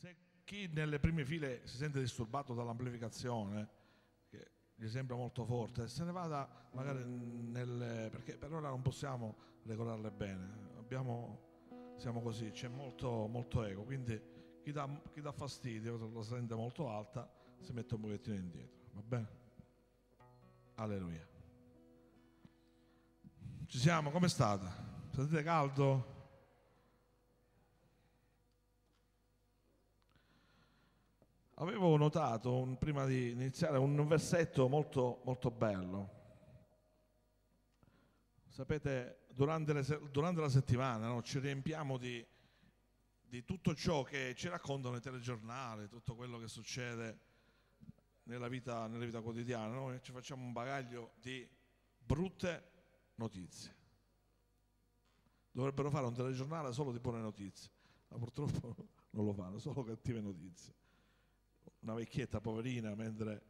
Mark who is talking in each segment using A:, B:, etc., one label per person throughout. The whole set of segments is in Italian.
A: Se chi nelle prime file si sente disturbato dall'amplificazione, che gli sembra molto forte, se ne vada magari nel... perché per ora non possiamo regolarle bene, Abbiamo, siamo così, c'è molto, molto ego, quindi chi dà, chi dà fastidio, lo sente molto alta, si mette un pochettino indietro, va bene? Alleluia. Ci siamo, come state? Sentite caldo? Avevo notato, un, prima di iniziare, un versetto molto, molto bello. Sapete, durante, le, durante la settimana no, ci riempiamo di, di tutto ciò che ci raccontano i telegiornali, tutto quello che succede nella vita, nella vita quotidiana. Noi ci facciamo un bagaglio di brutte notizie. Dovrebbero fare un telegiornale solo di buone notizie, ma purtroppo non lo fanno, solo cattive notizie. Una vecchietta poverina mentre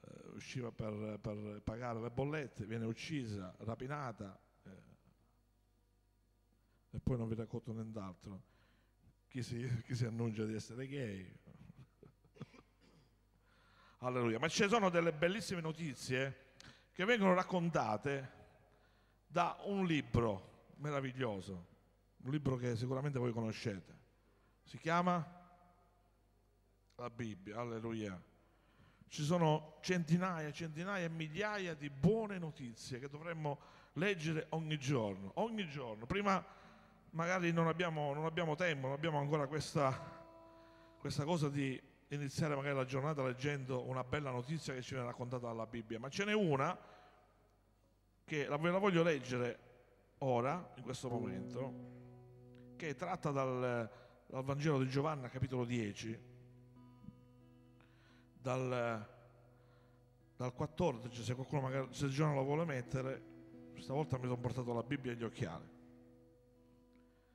A: eh, usciva per, per, pagare le bollette viene uccisa, rapinata eh, e poi non vi racconto nient'altro. Chi si, chi si annuncia di essere gay. Alleluia. Ma ci sono delle bellissime notizie che vengono raccontate da un libro meraviglioso, un libro che sicuramente voi conoscete. Si chiama la Bibbia, alleluia. Ci sono centinaia, centinaia e migliaia di buone notizie che dovremmo leggere ogni giorno, ogni giorno. Prima magari non abbiamo, non abbiamo tempo, non abbiamo ancora questa, questa cosa di iniziare magari la giornata leggendo una bella notizia che ci viene raccontata dalla Bibbia, ma ce n'è una che ve la voglio leggere ora, in questo momento, che è tratta dal, dal Vangelo di Giovanna, capitolo 10, dal, dal 14, se qualcuno magari, se Giovanna lo vuole mettere, stavolta mi sono portato la Bibbia e gli occhiali.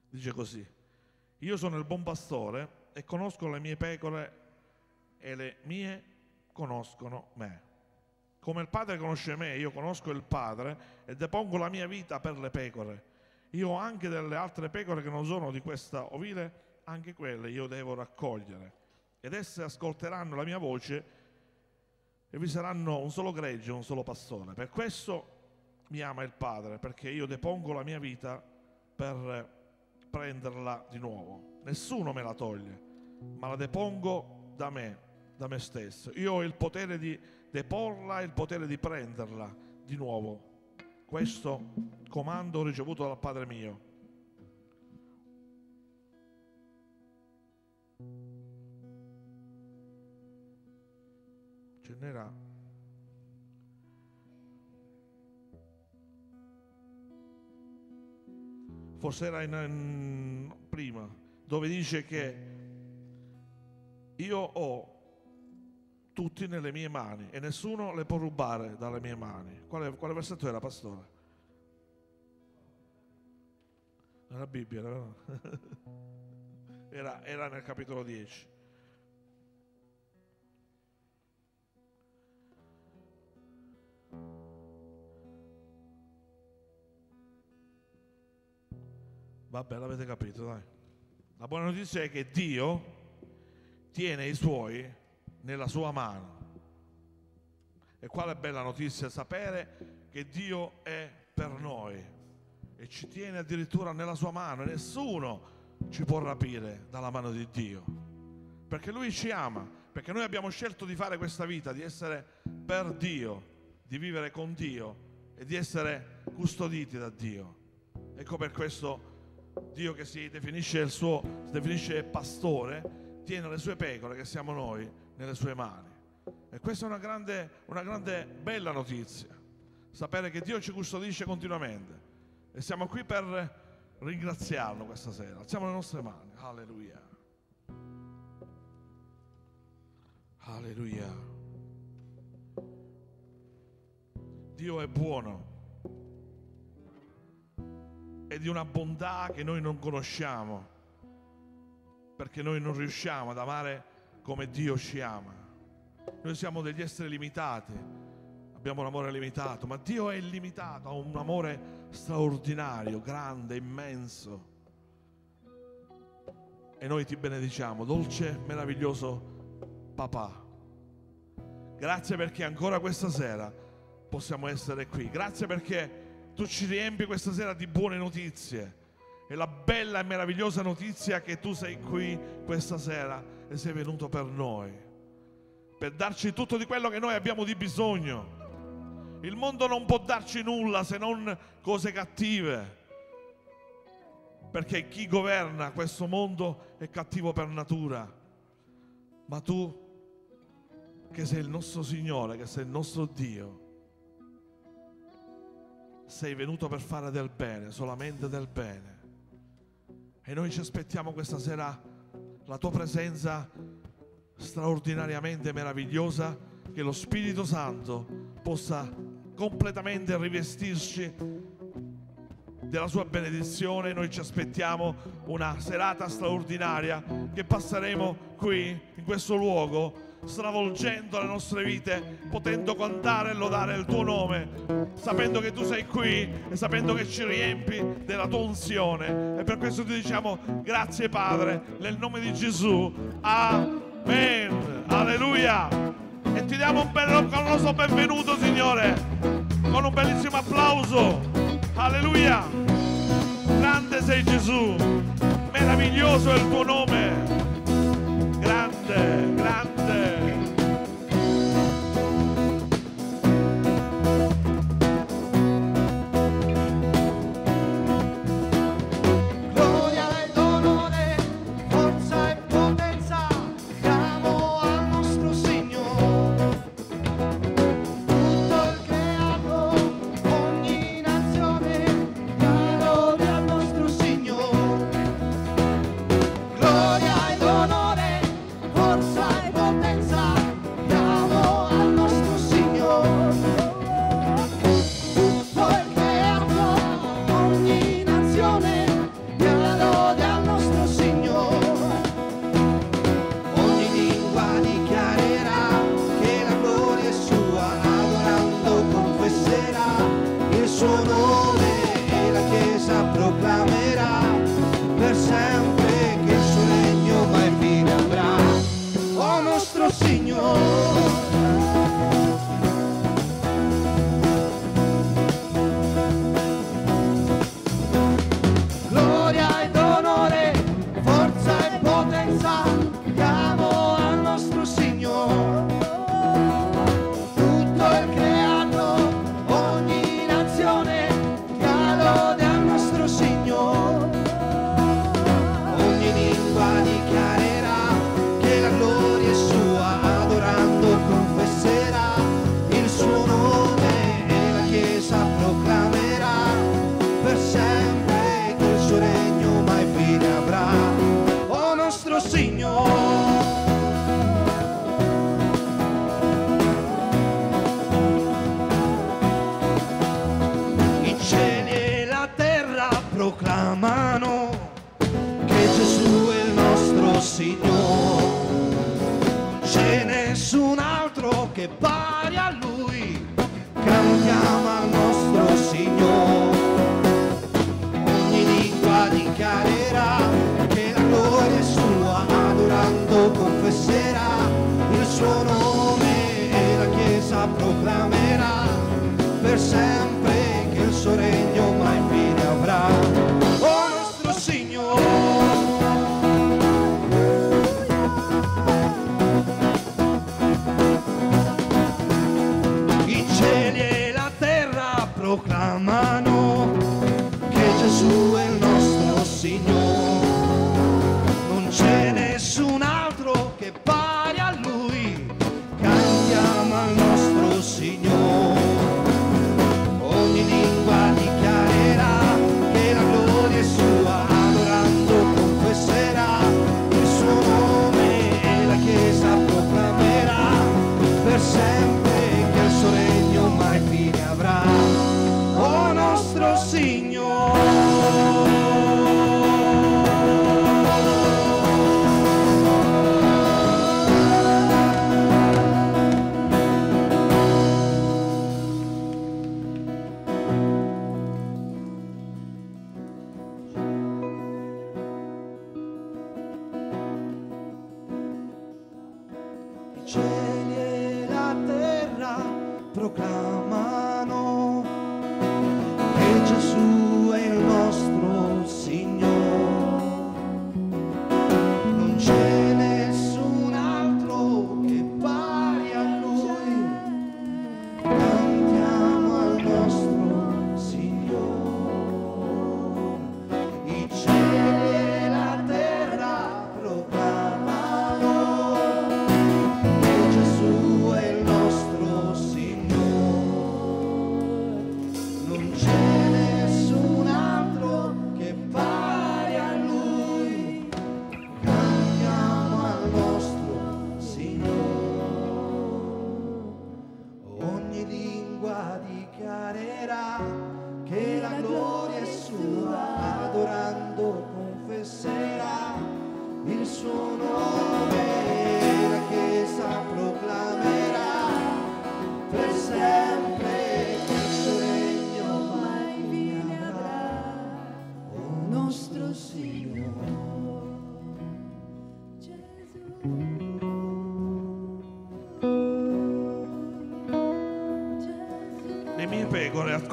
A: Dice così, io sono il buon pastore e conosco le mie pecore e le mie conoscono me. Come il Padre conosce me, io conosco il Padre e depongo la mia vita per le pecore. Io ho anche delle altre pecore che non sono di questa ovile, anche quelle io devo raccogliere. Ed esse ascolteranno la mia voce e vi saranno un solo gregge, un solo pastore. Per questo mi ama il Padre, perché io depongo la mia vita per prenderla di nuovo. Nessuno me la toglie, ma la depongo da me, da me stesso. Io ho il potere di deporla e il potere di prenderla di nuovo. Questo comando ho ricevuto dal Padre mio. Ce n'era forse era in, in, prima dove dice che io ho tutti nelle mie mani e nessuno le può rubare dalle mie mani. Quale, quale versetto era, pastore? Nella Bibbia, era, era nel capitolo 10. Vabbè, l'avete capito, dai. La buona notizia è che Dio tiene i suoi nella sua mano. E quale bella notizia sapere che Dio è per noi e ci tiene addirittura nella sua mano e nessuno ci può rapire dalla mano di Dio. Perché Lui ci ama, perché noi abbiamo scelto di fare questa vita, di essere per Dio, di vivere con Dio e di essere custoditi da Dio. Ecco per questo Dio che si definisce il suo si definisce pastore, tiene le sue pecore che siamo noi nelle sue mani. E questa è una grande, una grande bella notizia, sapere che Dio ci custodisce continuamente. E siamo qui per ringraziarlo questa sera. Alziamo le nostre mani. Alleluia. Alleluia. Dio è buono. È di una bontà che noi non conosciamo, perché noi non riusciamo ad amare come Dio ci ama. Noi siamo degli esseri limitati, abbiamo un amore limitato, ma Dio è illimitato, ha un amore straordinario, grande, immenso.
B: E noi ti benediciamo, dolce, meraviglioso papà. Grazie perché ancora questa sera possiamo essere qui. Grazie perché tu ci riempi questa sera di buone notizie. E la bella e meravigliosa notizia è che tu sei qui questa sera e sei venuto per noi, per darci tutto di quello che noi abbiamo di bisogno. Il mondo non può darci nulla se non cose cattive, perché chi governa questo mondo è cattivo per natura. Ma tu, che sei il nostro Signore, che sei il nostro Dio, sei venuto per fare del bene, solamente del bene. E noi ci aspettiamo questa sera la tua presenza straordinariamente meravigliosa, che lo Spirito Santo possa completamente rivestirci della sua benedizione. Noi ci aspettiamo una serata straordinaria che passeremo qui, in questo luogo, stravolgendo le nostre vite, potendo cantare e lodare il tuo nome, sapendo che tu sei qui e sapendo che ci riempi della tua unzione. E per questo ti diciamo grazie Padre, nel nome di Gesù. Amen. Alleluia. E ti diamo un bel caloroso benvenuto, Signore, con un bellissimo applauso. Alleluia. Grande sei Gesù. Meraviglioso è il tuo nome. Grande.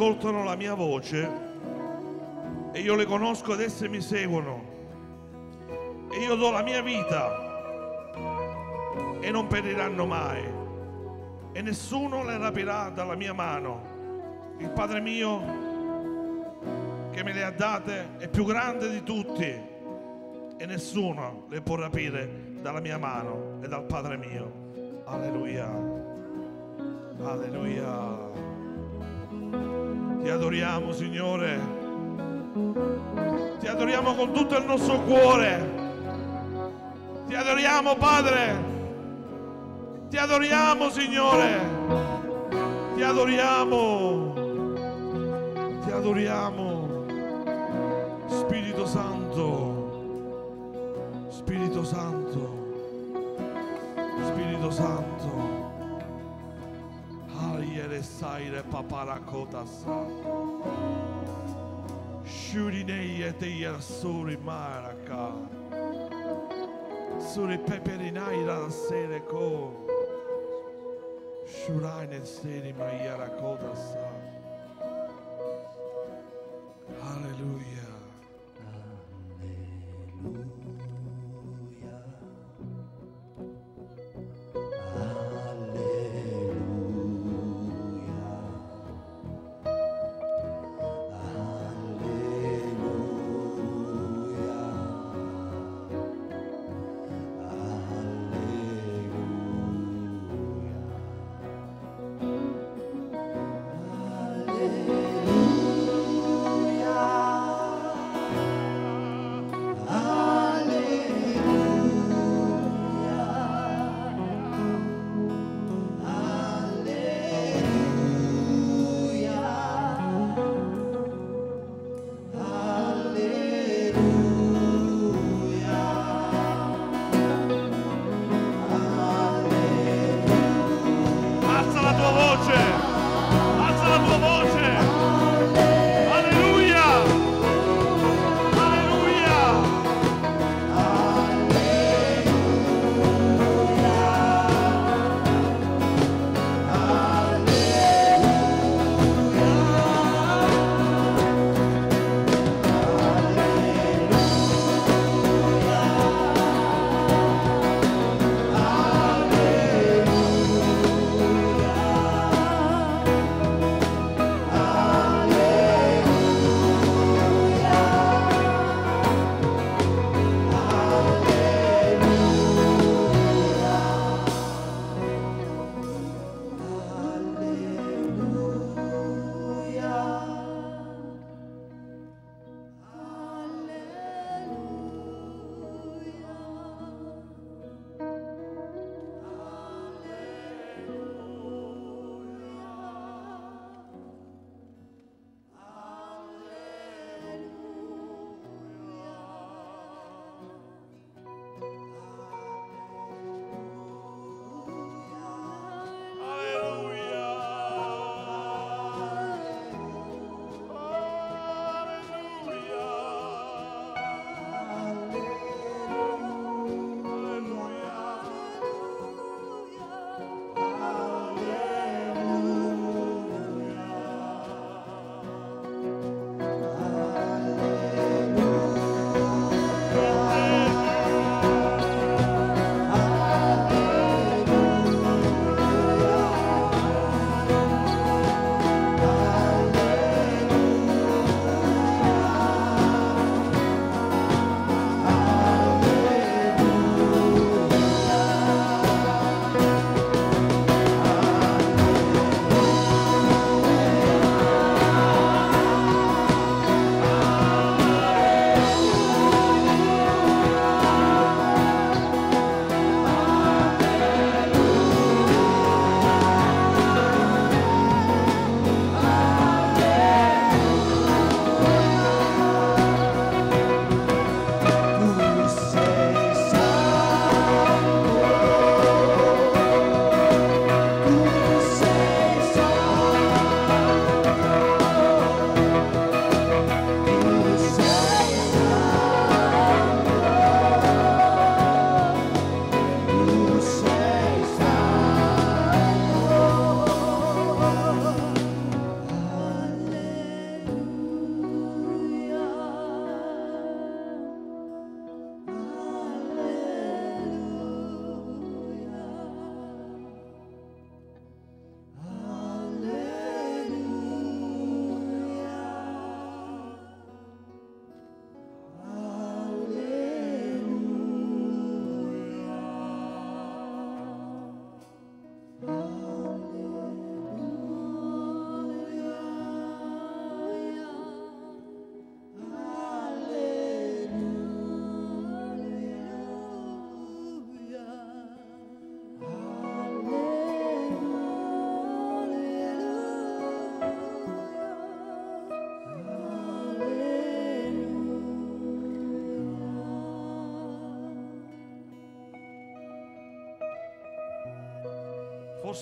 A: Ascoltano la mia voce e io le conosco ed esse mi seguono. E io do la mia vita e non periranno mai. E nessuno le rapirà dalla mia mano. Il Padre mio che me le ha date è più grande di tutti e nessuno le può rapire dalla mia mano e dal Padre mio. Alleluia. Alleluia. Ti adoriamo, Signore. Ti adoriamo con tutto il nostro cuore. Ti adoriamo, Padre. Ti adoriamo, Signore. Ti adoriamo. Ti adoriamo. Spirito Santo. Spirito Santo. Spirito Santo. Ayere saire paparakota sa. Shurinei te suri maraka. Suri peperinai la sere ko. Shurai ne seri maiara kota sa. Alleluia.
B: Alleluia.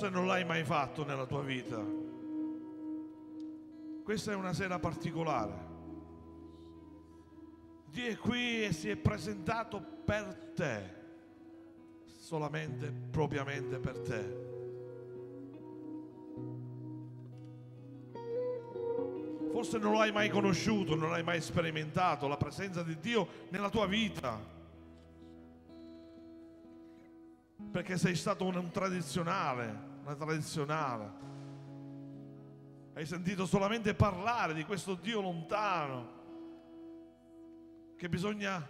A: Forse non l'hai mai fatto nella tua vita. Questa è una sera particolare. Dio è qui e si è presentato per te, solamente, propriamente per te. Forse non l'hai mai conosciuto, non hai mai sperimentato la presenza di Dio nella tua vita. Perché sei stato un, un tradizionale, una tradizionale. Hai sentito solamente parlare di questo Dio lontano che bisogna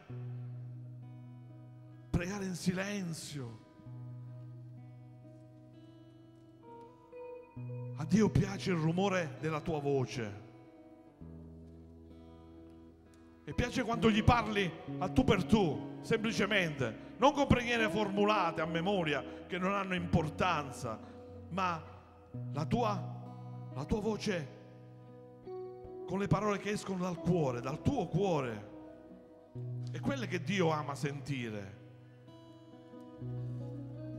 A: pregare in silenzio. A Dio piace il rumore della tua voce. E piace quando gli parli a tu per tu, semplicemente, non con preghiere formulate a memoria che non hanno importanza, ma la tua, la tua voce con le parole che escono dal cuore, dal tuo cuore. È quelle che Dio ama sentire.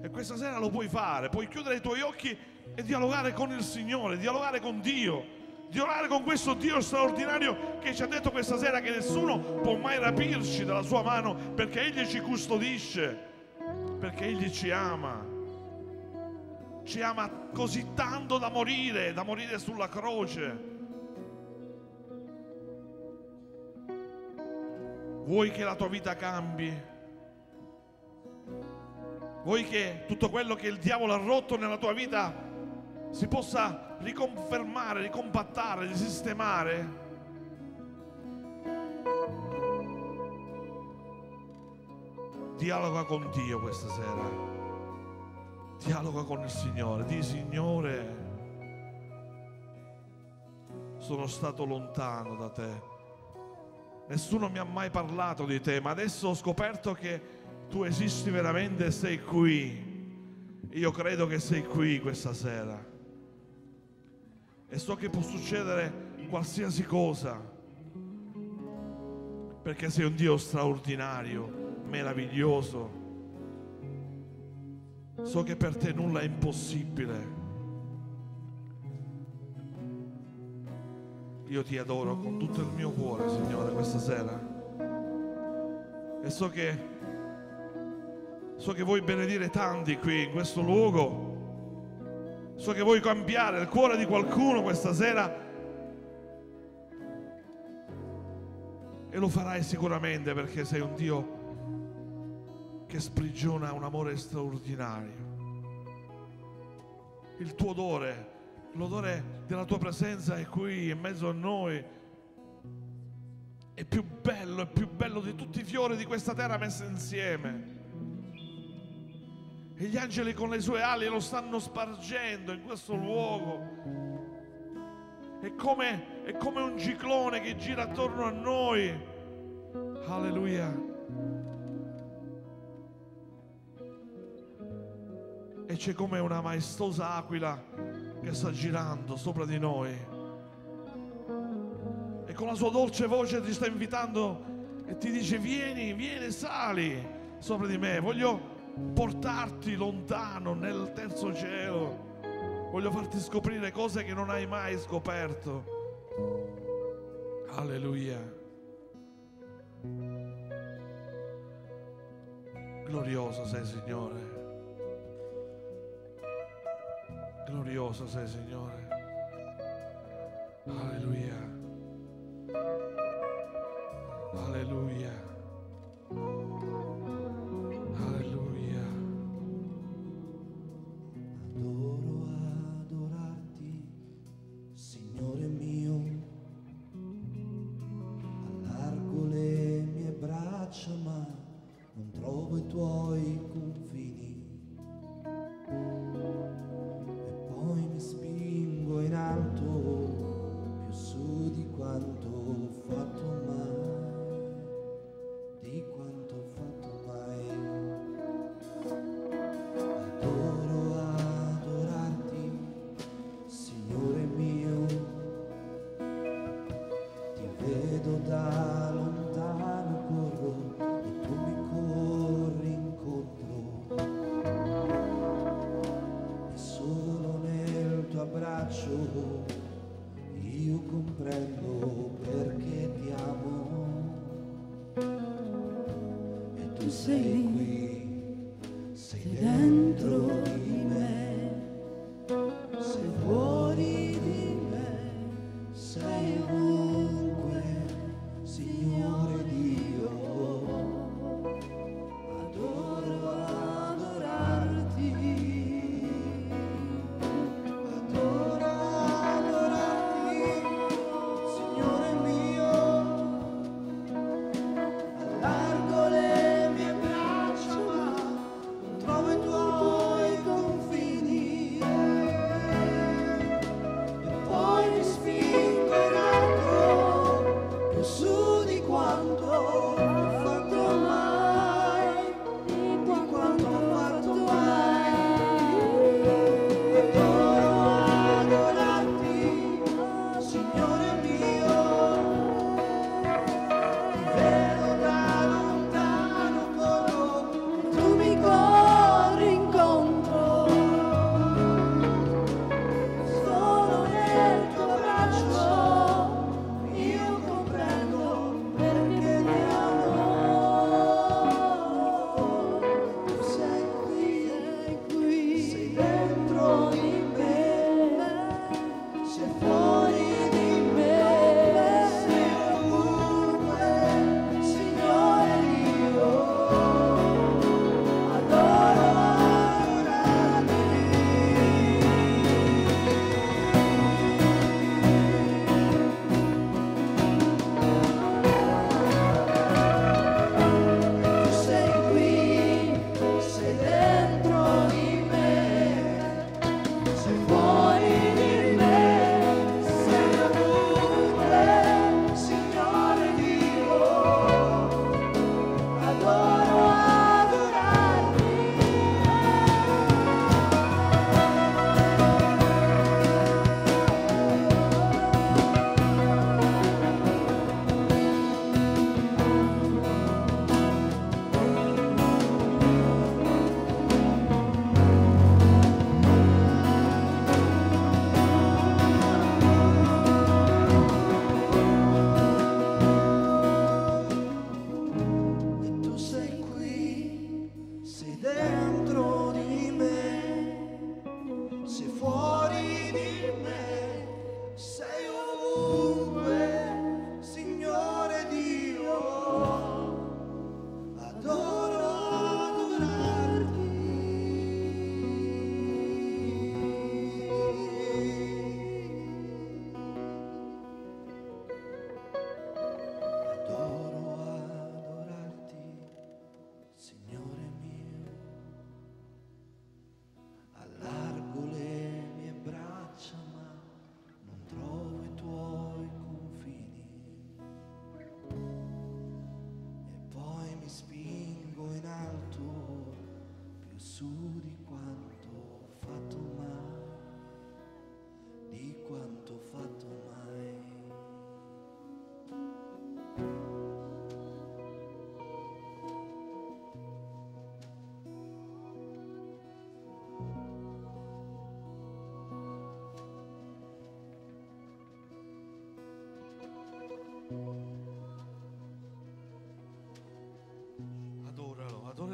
A: E questa sera lo puoi fare, puoi chiudere i tuoi occhi e dialogare con il Signore, dialogare con Dio dialogare con questo Dio straordinario che ci ha detto questa sera che nessuno può mai rapirci dalla sua mano perché Egli ci custodisce, perché Egli ci ama. Ci ama così tanto da morire, da morire sulla croce. Vuoi che la tua vita cambi? Vuoi che tutto quello che il diavolo ha rotto nella tua vita si possa riconfermare, ricompattare, risistemare. Dialoga con Dio questa sera. Dialoga con il Signore. Di Signore, sono stato lontano da te. Nessuno mi ha mai parlato di te, ma adesso ho scoperto che tu esisti veramente e sei qui. Io credo che sei qui questa sera e so che può succedere qualsiasi cosa, perché sei un Dio straordinario, meraviglioso. So che per te nulla è impossibile. Io ti adoro con tutto il mio cuore, Signore, questa sera. E so che, so che vuoi benedire tanti qui in questo luogo So che vuoi cambiare il cuore di qualcuno questa sera e lo farai sicuramente perché sei un Dio che sprigiona un amore straordinario. Il tuo odore, l'odore della tua presenza è qui in mezzo a noi. È più bello, è più bello di tutti i fiori di questa terra messi insieme. E gli angeli con le sue ali lo stanno spargendo in questo luogo. È come, è come un ciclone che gira attorno a noi. Alleluia. E c'è come una maestosa aquila che sta girando sopra di noi. E con la sua dolce voce ti sta invitando e ti dice vieni, vieni, sali sopra di me. Voglio portarti lontano nel terzo cielo. Voglio farti scoprire cose che non hai mai scoperto. Alleluia. Glorioso sei Signore. Glorioso sei Signore. Alleluia. Alleluia.
B: da sem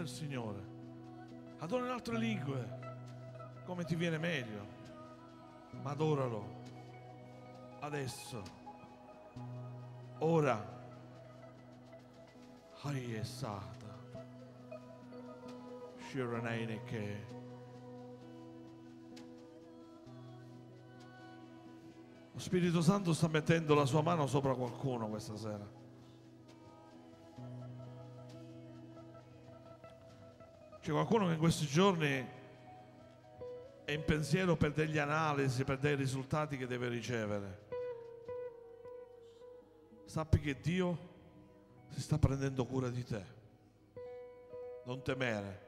B: il Signore. Adora in altre lingue, come ti viene meglio, ma adoralo adesso, ora. Hai esata. Shiranene che. Lo Spirito Santo sta mettendo la sua mano sopra qualcuno questa sera. c'è qualcuno che in questi giorni è in pensiero per delle analisi, per dei risultati che deve ricevere. Sappi che Dio si sta prendendo cura di te. Non temere.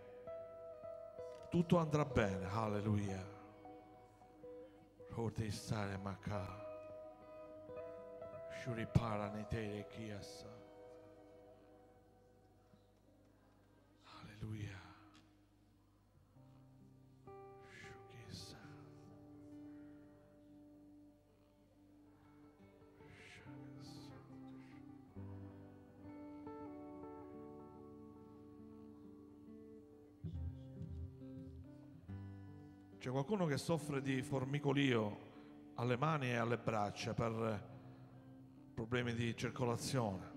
B: Tutto andrà bene. Alleluia. Rode stare. Shuripara netere chiasa. Alleluia.
A: C'è qualcuno che soffre di formicolio alle mani e alle braccia per problemi di circolazione.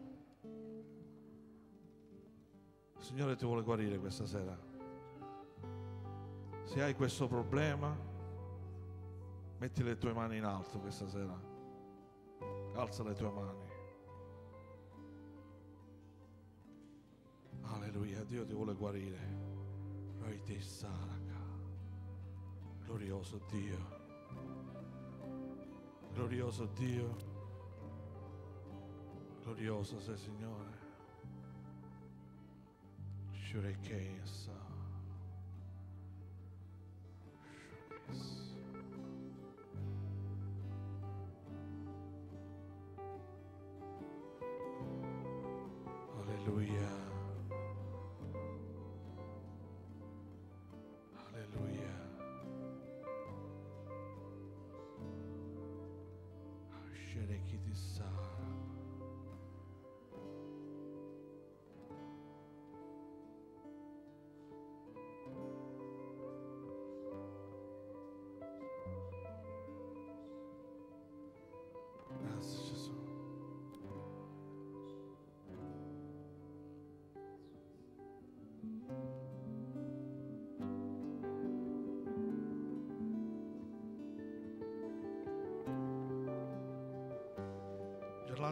A: Il Signore ti vuole guarire questa sera. Se hai questo problema, metti le tue mani in alto questa sera. Alza le tue mani. Alleluia, Dio ti vuole guarire. Noi ti saraka. Glorioso Dio. Glorioso Dio. Glorioso sei Signore. Shurekeisa. Alleluia.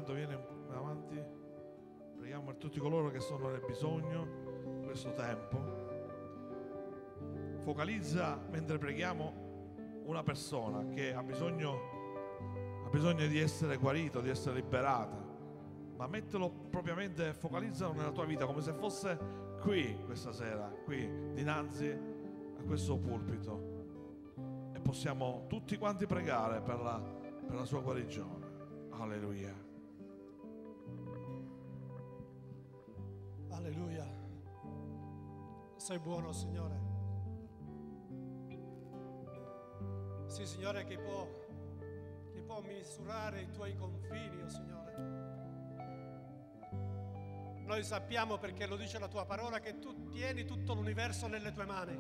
A: Gerlando viene avanti, preghiamo per tutti coloro che sono nel bisogno in questo tempo. Focalizza mentre preghiamo una persona che ha bisogno, ha bisogno di essere guarito, di essere liberata, ma mettelo propriamente, focalizzalo nella tua vita come se fosse qui questa sera, qui dinanzi a questo pulpito e possiamo tutti quanti pregare per la, per la sua guarigione. Alleluia.
C: Sei buono, Signore. Sì, Signore, che può, che può misurare i tuoi confini, oh Signore. Noi sappiamo, perché lo dice la tua parola, che tu tieni tutto l'universo nelle tue mani.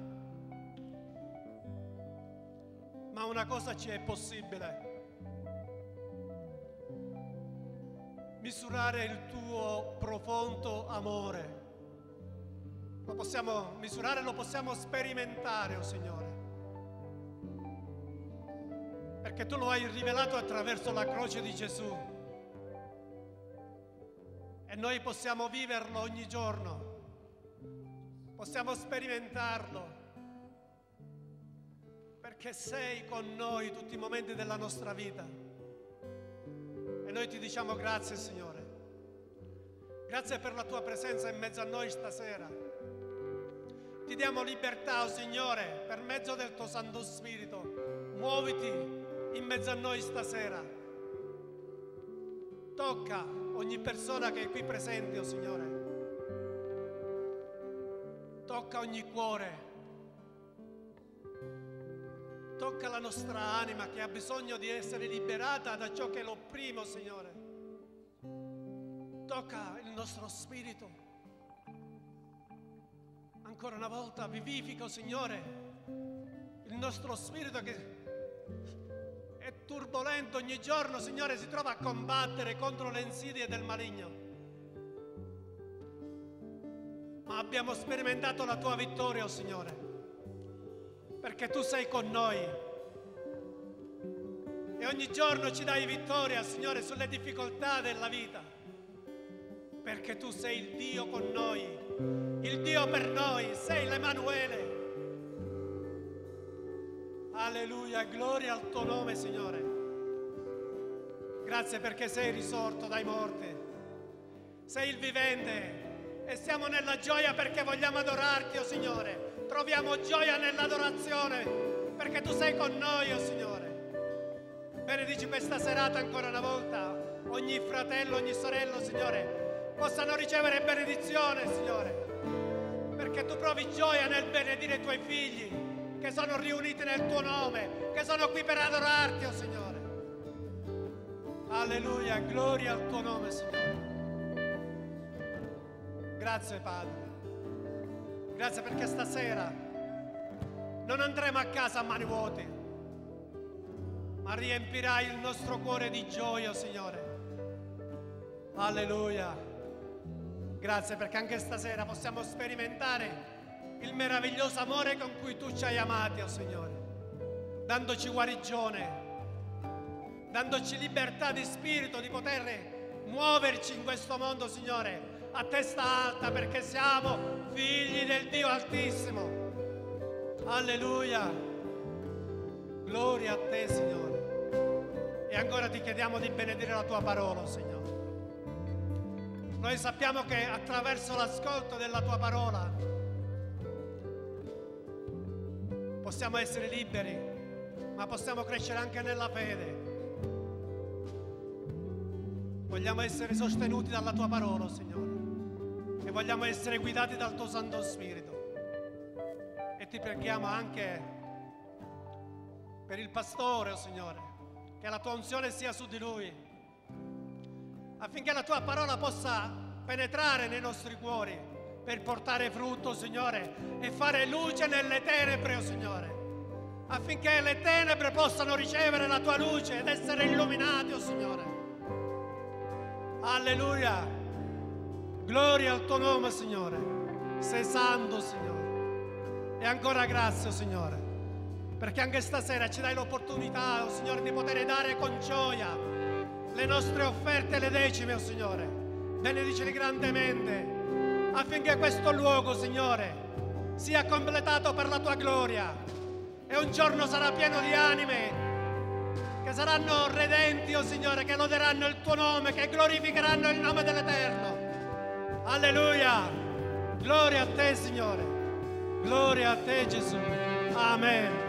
C: Ma una cosa ci è possibile. misurare il tuo profondo amore. Lo possiamo misurare, lo possiamo sperimentare, oh Signore. Perché tu lo hai rivelato attraverso la croce di Gesù. E noi possiamo viverlo ogni giorno. Possiamo sperimentarlo. Perché sei con noi tutti i momenti della nostra vita. E noi ti diciamo grazie Signore. Grazie per la tua presenza in mezzo a noi stasera. Ti diamo libertà, oh Signore, per mezzo del tuo Santo Spirito. Muoviti in mezzo a noi stasera. Tocca ogni persona che è qui presente, oh Signore. Tocca ogni cuore. Tocca la nostra anima che ha bisogno di essere liberata da ciò che l'opprime, Signore. Tocca il nostro spirito. Ancora una volta vivifica, Signore, il nostro spirito che è turbolento ogni giorno, Signore, si trova a combattere contro le insidie del maligno. Ma abbiamo sperimentato la tua vittoria, oh Signore perché tu sei con noi. E ogni giorno ci dai vittoria, Signore, sulle difficoltà della vita, perché tu sei il Dio con noi, il Dio per noi, sei l'Emanuele. Alleluia, gloria al tuo nome, Signore. Grazie perché sei risorto dai morti, sei il vivente e siamo nella gioia perché vogliamo adorarti, oh Signore troviamo gioia nell'adorazione perché tu sei con noi, oh Signore. Benedici questa serata ancora una volta, ogni fratello, ogni sorella, Signore, possano ricevere benedizione, Signore, perché tu provi gioia nel benedire i tuoi figli che sono riuniti nel tuo nome, che sono qui per adorarti, oh Signore. Alleluia, gloria al tuo nome, Signore. Grazie, Padre. Grazie perché stasera non andremo a casa a mani vuote, ma riempirai il nostro cuore di gioia, Signore. Alleluia. Grazie perché anche stasera possiamo sperimentare il meraviglioso amore con cui tu ci hai amati, oh Signore, dandoci guarigione, dandoci libertà di spirito di poter muoverci in questo mondo, Signore, a testa alta perché siamo figli del Dio Altissimo. Alleluia. Gloria a te, Signore. E ancora ti chiediamo di benedire la tua parola, oh Signore. Noi sappiamo che attraverso l'ascolto della tua parola possiamo essere liberi, ma possiamo crescere anche nella fede. Vogliamo essere sostenuti dalla tua parola, Signore, e vogliamo essere guidati dal tuo Santo Spirito. E ti preghiamo anche per il pastore, oh Signore, che la tua unzione sia su di lui, affinché la tua parola possa penetrare nei nostri cuori per portare frutto, Signore, e fare luce nelle tenebre, oh Signore, affinché le tenebre possano ricevere la tua luce ed essere illuminate, oh Signore. Alleluia. Gloria al tuo nome, Signore. Sei santo, Signore. E ancora grazie, oh Signore, perché anche stasera ci dai l'opportunità, oh Signore, di poter dare con gioia le nostre offerte le decime, oh Signore. Benedicili grandemente affinché questo luogo, Signore, sia completato per la tua gloria. E un giorno sarà pieno di anime che saranno redenti, oh Signore, che loderanno il tuo nome, che glorificheranno il nome dell'Eterno. Alleluia! Gloria a te, Signore. Gloria a te, Gesù. Amen.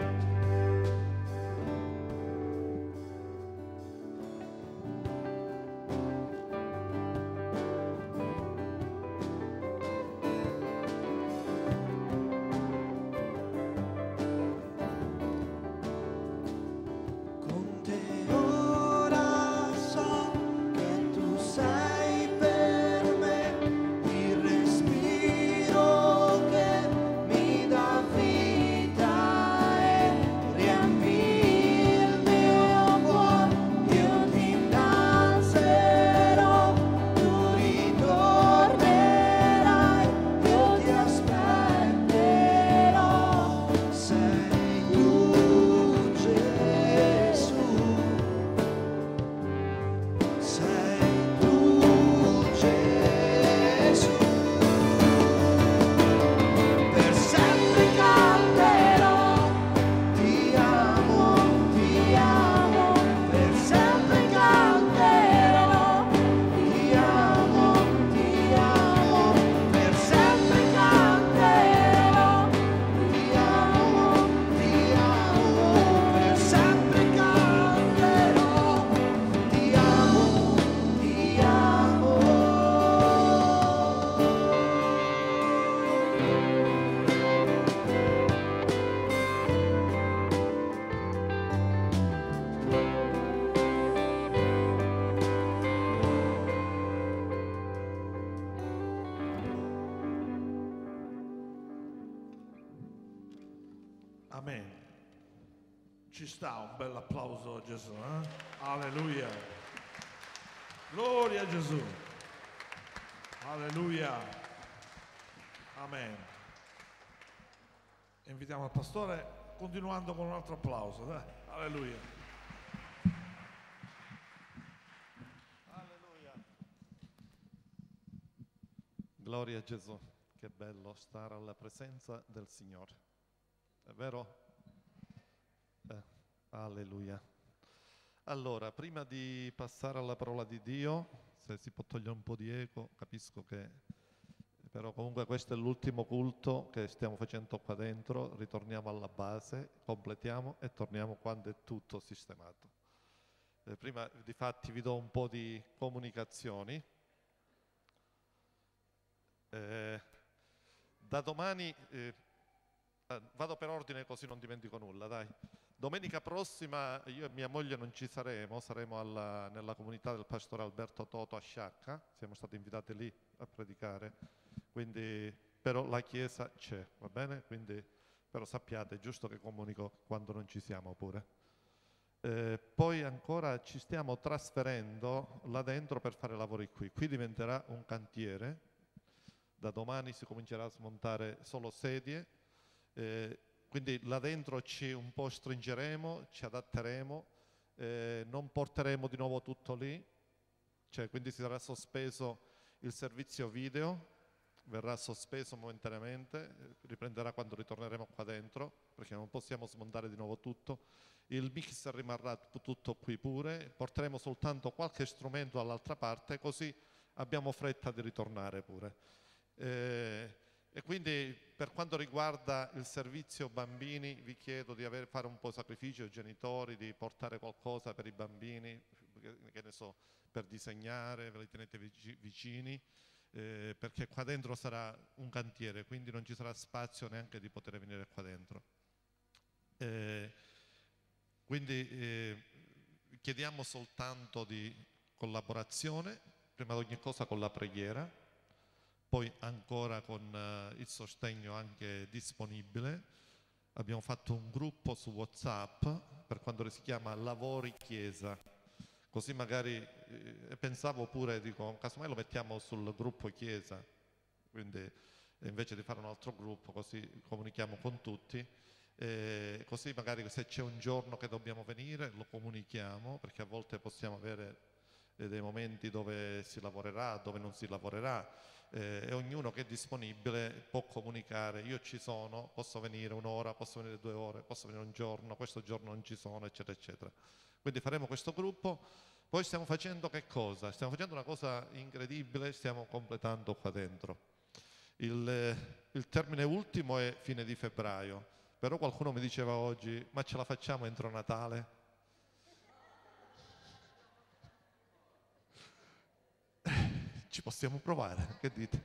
A: Applauso a Gesù. eh? Alleluia. Gloria a Gesù. Alleluia. Amen. Invitiamo il pastore continuando con un altro applauso. dai. Alleluia.
D: Gloria a Gesù, che bello stare alla presenza del Signore. È vero? Alleluia. Allora, prima di passare alla parola di Dio, se si può togliere un po' di eco, capisco che però comunque questo è l'ultimo culto che stiamo facendo qua dentro, ritorniamo alla base, completiamo e torniamo quando è tutto sistemato. Eh, prima di fatti vi do un po' di comunicazioni. Eh, da domani, eh, eh, vado per ordine così non dimentico nulla, dai. Domenica prossima io e mia moglie non ci saremo, saremo alla- nella comunità del pastore Alberto Toto a Sciacca, siamo stati invitati lì a predicare, quindi, però la chiesa c'è, va bene? Quindi però sappiate, è giusto che comunico quando non ci siamo pure. Eh, poi ancora ci stiamo trasferendo là dentro per fare lavori qui. Qui diventerà un cantiere, da domani si comincerà a smontare solo sedie, eh, quindi là dentro ci un po' stringeremo, ci adatteremo, eh, non porteremo di nuovo tutto lì, cioè, quindi sarà sospeso il servizio video, verrà sospeso momentaneamente, riprenderà quando ritorneremo qua dentro, perché non possiamo smontare di nuovo tutto. Il mixer rimarrà tutto qui pure, porteremo soltanto qualche strumento dall'altra parte, così abbiamo fretta di ritornare pure. Eh, e quindi per quanto riguarda il servizio bambini vi chiedo di avere, fare un po' sacrificio ai genitori, di portare qualcosa per i bambini, che ne so, per disegnare, ve li tenete vicini, eh, perché qua dentro sarà un cantiere, quindi non ci sarà spazio neanche di poter venire qua dentro. Eh, quindi eh, chiediamo soltanto di collaborazione, prima di ogni cosa con la preghiera, poi ancora con eh, il sostegno anche disponibile. Abbiamo fatto un gruppo su WhatsApp per quanto si chiama Lavori Chiesa. Così magari eh, pensavo pure, dico, casomai lo mettiamo sul gruppo Chiesa, quindi invece di fare un altro gruppo così comunichiamo con tutti, eh, così magari se c'è un giorno che dobbiamo venire lo comunichiamo, perché a volte possiamo avere eh, dei momenti dove si lavorerà, dove non si lavorerà eh, e ognuno che è disponibile può comunicare, io ci sono, posso venire un'ora, posso venire due ore, posso venire un giorno, questo giorno non ci sono, eccetera, eccetera. Quindi faremo questo gruppo. Poi stiamo facendo che cosa? Stiamo facendo una cosa incredibile, stiamo completando qua dentro. Il, il termine ultimo è fine di febbraio, però qualcuno mi diceva oggi, ma ce la facciamo entro Natale? Ci possiamo provare, che dite?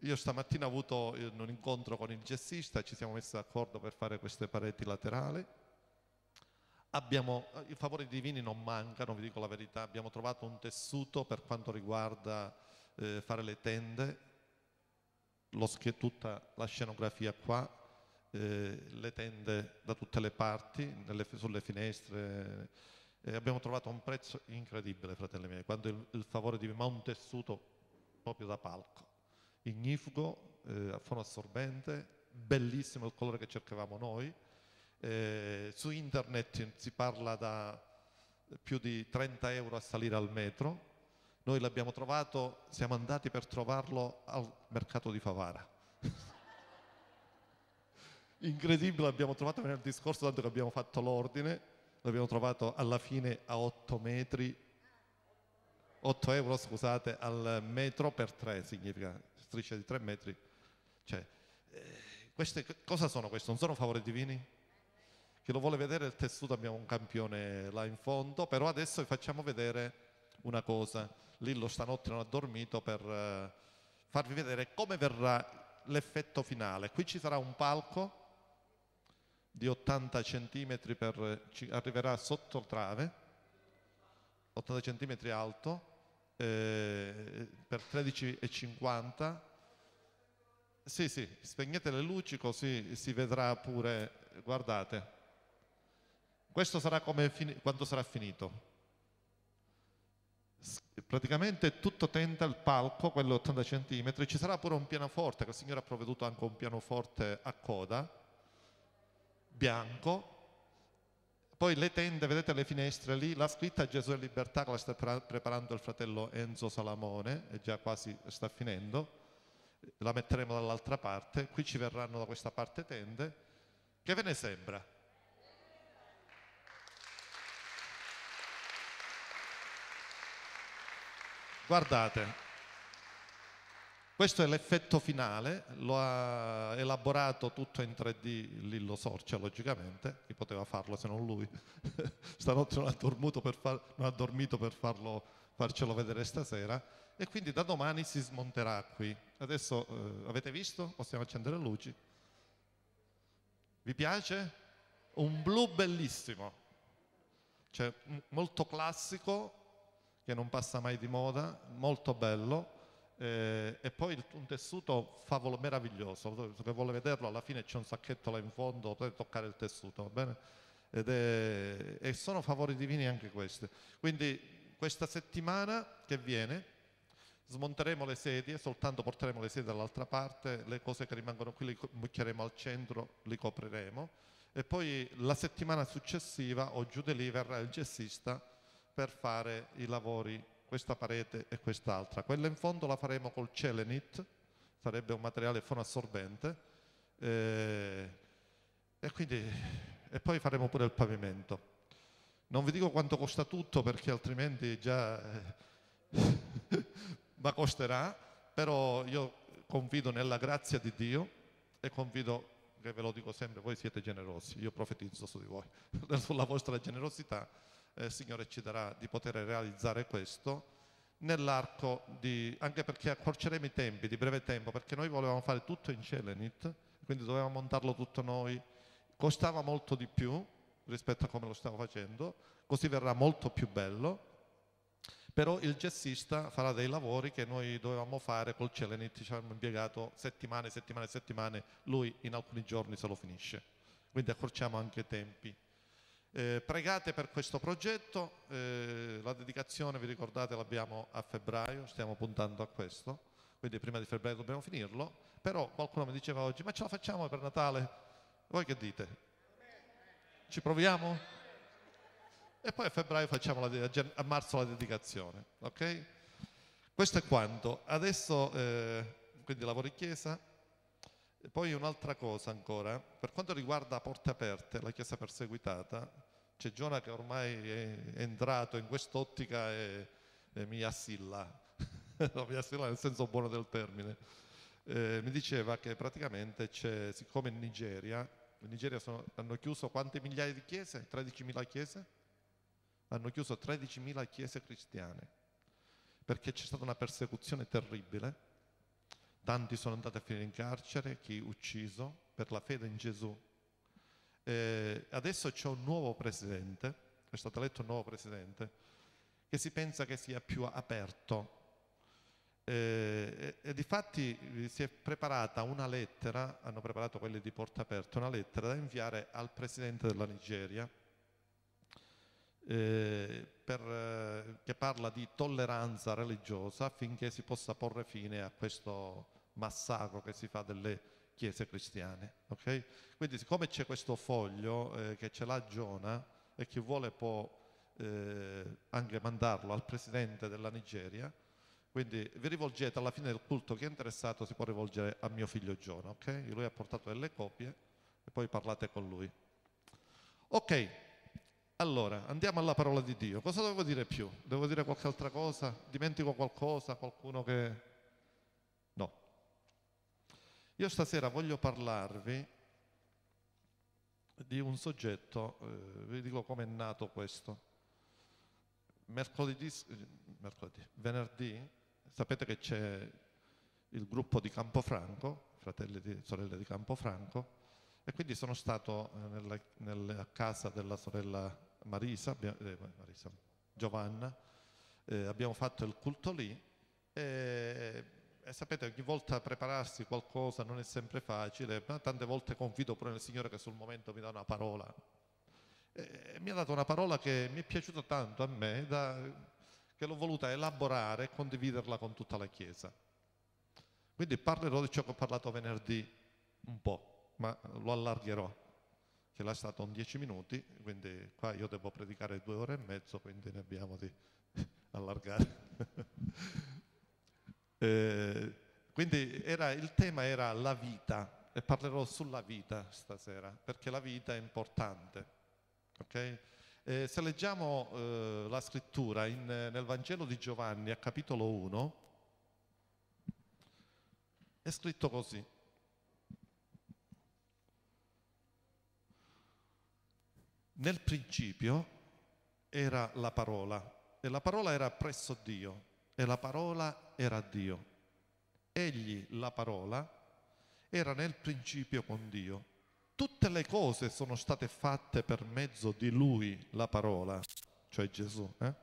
D: Io stamattina ho avuto un incontro con il gessista, ci siamo messi d'accordo per fare queste pareti laterali Abbiamo, I favori divini non mancano, vi dico la verità, abbiamo trovato un tessuto per quanto riguarda eh, fare le tende, lo, tutta la scenografia qua, eh, le tende da tutte le parti, nelle, sulle finestre. Eh, abbiamo trovato un prezzo incredibile, fratelli miei, quando il, il favore divino, ma un tessuto proprio da palco, ignifugo, eh, a fono assorbente, bellissimo il colore che cercavamo noi eh, su internet si parla da più di 30 euro a salire al metro. Noi l'abbiamo trovato, siamo andati per trovarlo al mercato di Favara. Incredibile, l'abbiamo trovato venerdì scorso, tanto che abbiamo fatto l'ordine, l'abbiamo trovato alla fine a 8 metri, 8 euro scusate, al metro per 3 significa strisce di 3 metri. Cioè, eh, queste, cosa sono queste? Non sono favori divini? Chi lo vuole vedere il tessuto abbiamo un campione là in fondo, però adesso vi facciamo vedere una cosa. Lillo stanotte non ha dormito per eh, farvi vedere come verrà l'effetto finale. Qui ci sarà un palco di 80 cm per, arriverà sotto trave, 80 cm alto, eh, per 13,50 sì, sì, spegnete le luci così si vedrà pure, guardate, questo sarà come quando sarà finito. Praticamente tutto tenta il palco, quello 80 cm, ci sarà pure un pianoforte, che il Signore ha provveduto anche un pianoforte a coda, bianco, poi le tende, vedete le finestre lì, la scritta Gesù è libertà che la sta preparando il fratello Enzo Salamone, è già quasi sta finendo, la metteremo dall'altra parte, qui ci verranno da questa parte tende, che ve ne sembra? Guardate, questo è l'effetto finale, lo ha elaborato tutto in 3D Lillo Sorcia, logicamente, chi poteva farlo se non lui. Stanotte non ha, far, non ha dormito per farlo, farcelo vedere stasera e quindi da domani si smonterà qui. Adesso eh, avete visto? Possiamo accendere le luci. Vi piace? Un blu bellissimo, cioè molto classico, che non passa mai di moda, molto bello. Eh, e poi il- un tessuto favolo meraviglioso. Se vuole vederlo, alla fine c'è un sacchetto là in fondo, potete toccare il tessuto, va bene? È- e sono favori divini anche questi. Quindi questa settimana che viene smonteremo le sedie, soltanto porteremo le sedie dall'altra parte, le cose che rimangono qui le bucheremo al centro, li copriremo e poi la settimana successiva o giù di lì verrà il gessista per fare i lavori, questa parete e quest'altra. Quella in fondo la faremo col Celenit, sarebbe un materiale fonoassorbente eh, e, quindi, e poi faremo pure il pavimento. Non vi dico quanto costa tutto perché altrimenti già... eh, ma costerà, però io confido nella grazia di Dio e confido, che ve lo dico sempre, voi siete generosi, io profetizzo su di voi, sulla vostra generosità, eh, il Signore ci darà di poter realizzare questo nell'arco di, anche perché accorceremo i tempi di breve tempo, perché noi volevamo fare tutto in Celenit, quindi dovevamo montarlo tutto noi, costava molto di più rispetto a come lo stiamo facendo, così verrà molto più bello. Però il gessista farà dei lavori che noi dovevamo fare col Celenit, ci abbiamo impiegato settimane, settimane, settimane, lui in alcuni giorni se lo finisce, quindi accorciamo anche i tempi. Eh, pregate per questo progetto, eh, la dedicazione vi ricordate l'abbiamo a febbraio, stiamo puntando a questo, quindi prima di febbraio dobbiamo finirlo, però qualcuno mi diceva oggi ma ce la facciamo per Natale? Voi che dite? Ci proviamo? E poi a febbraio facciamo la a marzo la dedicazione, ok? Questo è quanto. Adesso eh, quindi lavoro in chiesa. Poi un'altra cosa ancora, per quanto riguarda Porte Aperte, la chiesa perseguitata, c'è Giona che ormai è entrato in quest'ottica e, e mi assilla, mi assilla nel senso buono del termine. Eh, mi diceva che praticamente c'è, siccome in Nigeria, in Nigeria sono- hanno chiuso quante migliaia di chiese? 13.000 chiese? hanno chiuso 13.000 chiese cristiane perché c'è stata una persecuzione terribile. Tanti sono andati a finire in carcere, chi ucciso per la fede in Gesù. Eh, adesso c'è un nuovo presidente, è stato eletto un nuovo presidente, che si pensa che sia più aperto. Eh, e, e difatti eh, si è preparata una lettera, hanno preparato quelli di Porta Aperta, una lettera da inviare al presidente della Nigeria eh, per, eh, che parla di tolleranza religiosa affinché si possa porre fine a questo massacro che si fa delle chiese cristiane. ok? Quindi siccome c'è questo foglio eh, che ce l'ha Giona e chi vuole può eh, anche mandarlo al presidente della Nigeria, quindi vi rivolgete alla fine del culto, chi è interessato si può rivolgere a mio figlio Giona, ok? Lui ha portato delle copie e poi parlate con lui. Ok, allora, andiamo alla parola di Dio. Cosa devo dire più? Devo dire qualche altra cosa? Dimentico qualcosa? Qualcuno che... No. Io stasera voglio parlarvi di un soggetto, eh, vi dico come è nato questo. Mercoledì, mercoledì, venerdì, sapete che c'è il gruppo di Campofranco, fratelli e sorelle di Campofranco, e quindi sono stato eh, nella, nella casa della sorella Marisa, eh, Marisa, Giovanna, eh, abbiamo fatto il culto lì e, e sapete ogni volta prepararsi qualcosa non è sempre facile, ma tante volte confido pure nel Signore che sul momento mi dà una parola. E mi ha dato una parola che mi è piaciuta tanto a me, da- che l'ho voluta elaborare e condividerla con tutta la Chiesa. Quindi parlerò di ciò che ho parlato venerdì un po', ma lo allargherò, che è stato un dieci minuti, quindi qua io devo predicare due ore e mezzo, quindi ne abbiamo di allargare. Eh, quindi era- il tema era la vita e parlerò sulla vita stasera, perché la vita è importante. ok? Eh, se leggiamo eh, la scrittura in- nel Vangelo di Giovanni a capitolo 1, è scritto così. Nel principio era la parola e la parola era presso Dio e la parola era Dio. Egli, la parola, era nel principio con Dio. Tutte le cose sono state fatte per mezzo di Lui, la parola, cioè Gesù. eh?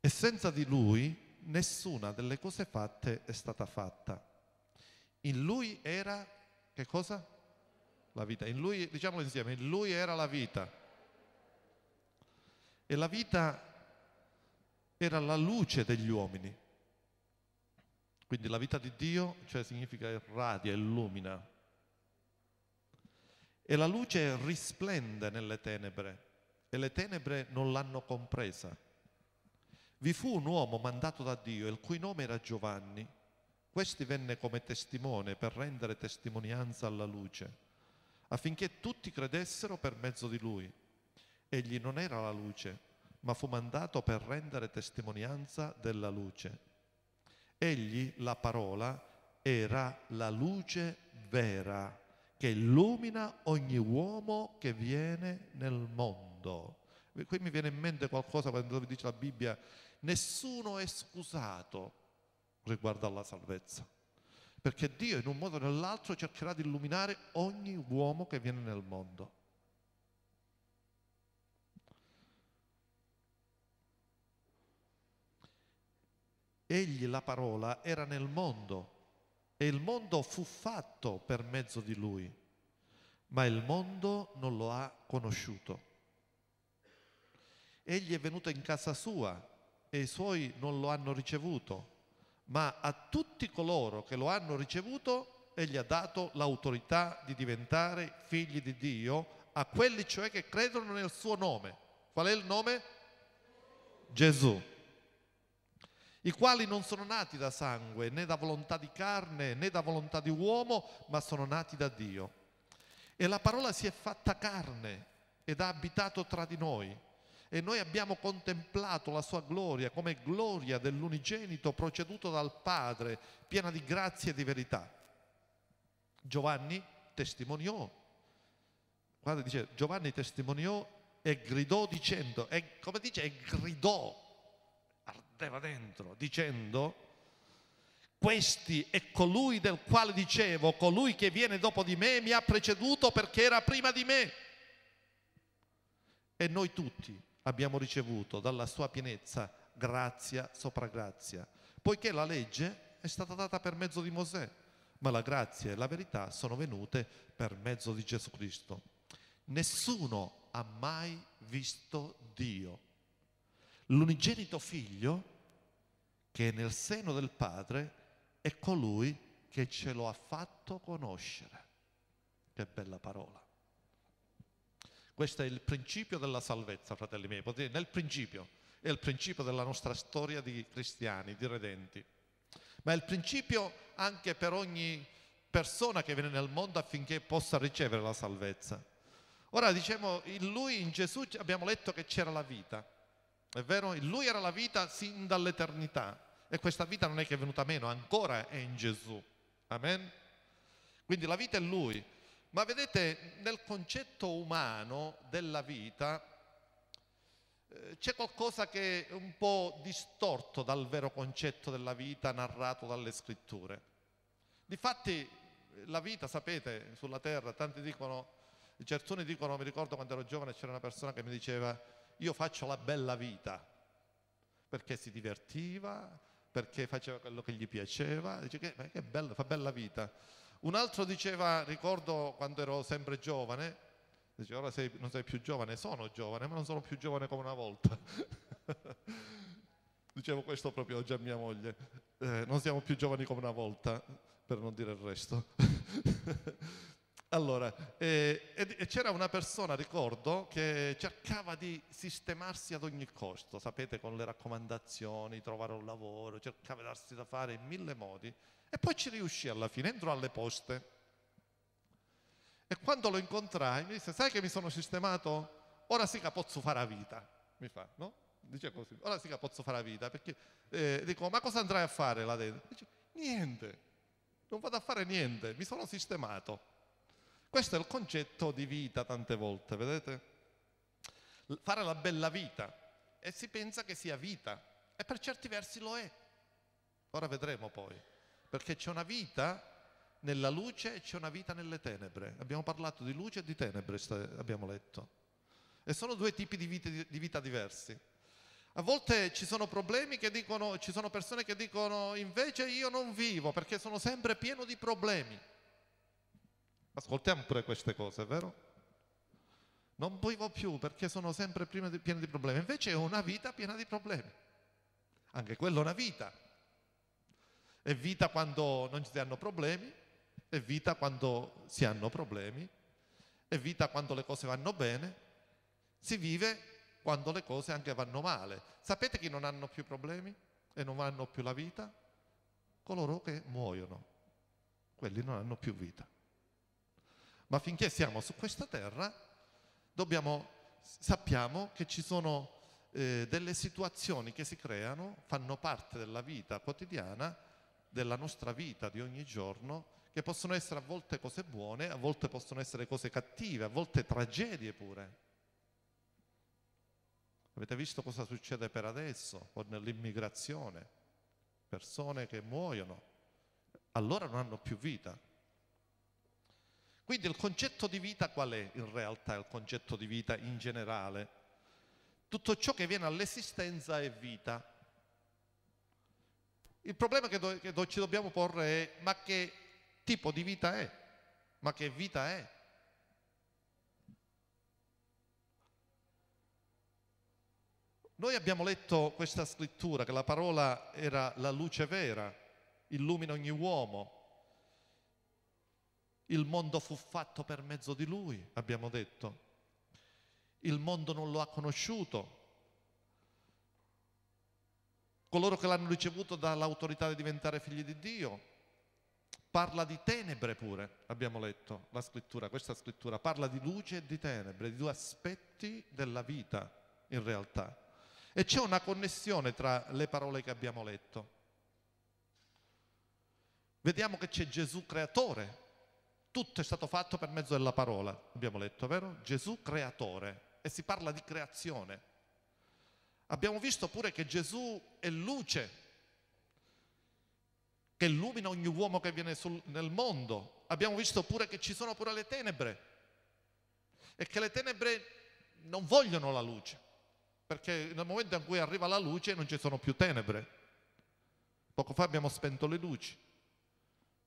D: E senza di Lui nessuna delle cose fatte è stata fatta. In lui era, che cosa? La vita. In lui, diciamolo insieme, in lui era la vita. E la vita era la luce degli uomini. Quindi la vita di Dio, cioè significa irradia, illumina. E la luce risplende nelle tenebre e le tenebre non l'hanno compresa. Vi fu un uomo mandato da Dio, il cui nome era Giovanni. Questi venne come testimone per rendere testimonianza alla luce, affinché tutti credessero per mezzo di lui. Egli non era la luce, ma fu mandato per rendere testimonianza della luce. Egli, la parola, era la luce vera che illumina ogni uomo che viene nel mondo. Qui mi viene in mente qualcosa quando dice la Bibbia, nessuno è scusato riguardo alla salvezza, perché Dio in un modo o nell'altro cercherà di illuminare ogni uomo che viene nel mondo. Egli, la parola, era nel mondo e il mondo fu fatto per mezzo di lui, ma il mondo non lo ha conosciuto. Egli è venuto in casa sua e i suoi non lo hanno ricevuto, ma a tutti coloro che lo hanno ricevuto egli ha dato l'autorità di diventare figli di Dio, a quelli cioè che credono nel suo nome. Qual è il nome? Gesù. I quali non sono nati da sangue, né da volontà di carne, né da volontà di uomo, ma sono nati da Dio. E la parola si è fatta carne ed ha abitato tra di noi e noi abbiamo contemplato la sua gloria come gloria dell'unigenito proceduto dal Padre, piena di grazia e di verità. Giovanni testimoniò, guarda dice, Giovanni testimoniò e gridò dicendo, e come dice, e gridò, ardeva dentro, dicendo, questi è colui del quale dicevo, colui che viene dopo di me mi ha preceduto perché era prima di me. E noi tutti abbiamo ricevuto dalla sua pienezza grazia sopra grazia, poiché la legge è stata data per mezzo di Mosè, ma la grazia e la verità sono venute per mezzo di Gesù Cristo. Nessuno ha mai visto Dio. L'unigenito figlio che è nel seno del Padre è colui che ce lo ha fatto conoscere. Che bella parola. Questo è il principio della salvezza, fratelli miei, potete dire, nel principio, è il principio della nostra storia di cristiani, di redenti, ma è il principio anche per ogni persona che viene nel mondo affinché possa ricevere la salvezza. Ora diciamo, in lui, in Gesù, abbiamo letto che c'era la vita, è vero? In lui era la vita sin dall'eternità e questa vita non è che è venuta meno, ancora è in Gesù. Amen? Quindi la vita è lui. Ma vedete, nel concetto umano della vita eh, c'è qualcosa che è un po' distorto dal vero concetto della vita narrato dalle scritture. Difatti la vita, sapete, sulla terra, tanti dicono, certuni dicono, mi ricordo quando ero giovane c'era una persona che mi diceva, io faccio la bella vita, perché si divertiva, perché faceva quello che gli piaceva, dice che, che bello, fa bella vita. Un altro diceva, ricordo quando ero sempre giovane, dice ora sei, non sei più giovane, sono giovane, ma non sono più giovane come una volta. Dicevo questo proprio oggi a mia moglie, eh, non siamo più giovani come una volta, per non dire il resto. allora, eh, c'era una persona, ricordo, che cercava di sistemarsi ad ogni costo, sapete, con le raccomandazioni, trovare un lavoro, cercava di darsi da fare in mille modi e poi ci riuscì alla fine, entrò alle poste. E quando lo incontrai mi disse, sai che mi sono sistemato? Ora sì che posso fare la vita. Mi fa, no? Dice così, ora sì che posso fare la vita. Perché eh, dico, ma cosa andrai a fare là dentro? Dice, niente, non vado a fare niente, mi sono sistemato. Questo è il concetto di vita tante volte, vedete? Fare la bella vita. E si pensa che sia vita. E per certi versi lo è. Ora vedremo poi perché c'è una vita nella luce e c'è una vita nelle tenebre. Abbiamo parlato di luce e di tenebre, abbiamo letto. E sono due tipi di vita, di vita diversi. A volte ci sono problemi che dicono, ci sono persone che dicono invece io non vivo perché sono sempre pieno di problemi. Ascoltiamo pure queste cose, vero? Non vivo più perché sono sempre pieno di, problemi. Invece è una vita piena di problemi. Anche quella è una vita. È vita quando non si hanno problemi, è vita quando si hanno problemi, è vita quando le cose vanno bene, si vive quando le cose anche vanno male. Sapete chi non hanno più problemi e non hanno più la vita? Coloro che muoiono. Quelli non hanno più vita. Ma finché siamo su questa terra, dobbiamo, sappiamo che ci sono eh, delle situazioni che si creano, fanno parte della vita quotidiana, della nostra vita di ogni giorno, che possono essere a volte cose buone, a volte possono essere cose cattive, a volte tragedie pure. Avete visto cosa succede per adesso con l'immigrazione? Persone che muoiono, allora non hanno più vita. Quindi il concetto di vita qual è in realtà il concetto di vita in generale? Tutto ciò che viene all'esistenza è vita. Il problema che, do- che ci dobbiamo porre è ma che tipo di vita è? Ma che vita è? Noi abbiamo letto questa scrittura che la parola era la luce vera, illumina ogni uomo. Il mondo fu fatto per mezzo di lui, abbiamo detto. Il mondo non lo ha conosciuto. Coloro che l'hanno ricevuto dall'autorità di diventare figli di Dio. Parla di tenebre pure, abbiamo letto la scrittura, questa scrittura parla di luce e di tenebre, di due aspetti della vita in realtà. E c'è una connessione tra le parole che abbiamo letto. Vediamo che c'è Gesù creatore. Tutto è stato fatto per mezzo della parola, abbiamo letto, vero? Gesù creatore. E si parla di creazione. Abbiamo visto pure che Gesù è luce, che illumina ogni uomo che viene sul, nel mondo. Abbiamo visto pure che ci sono pure le tenebre e che le tenebre non vogliono la luce perché nel momento in cui arriva la luce non ci sono più tenebre. Poco fa abbiamo spento le luci,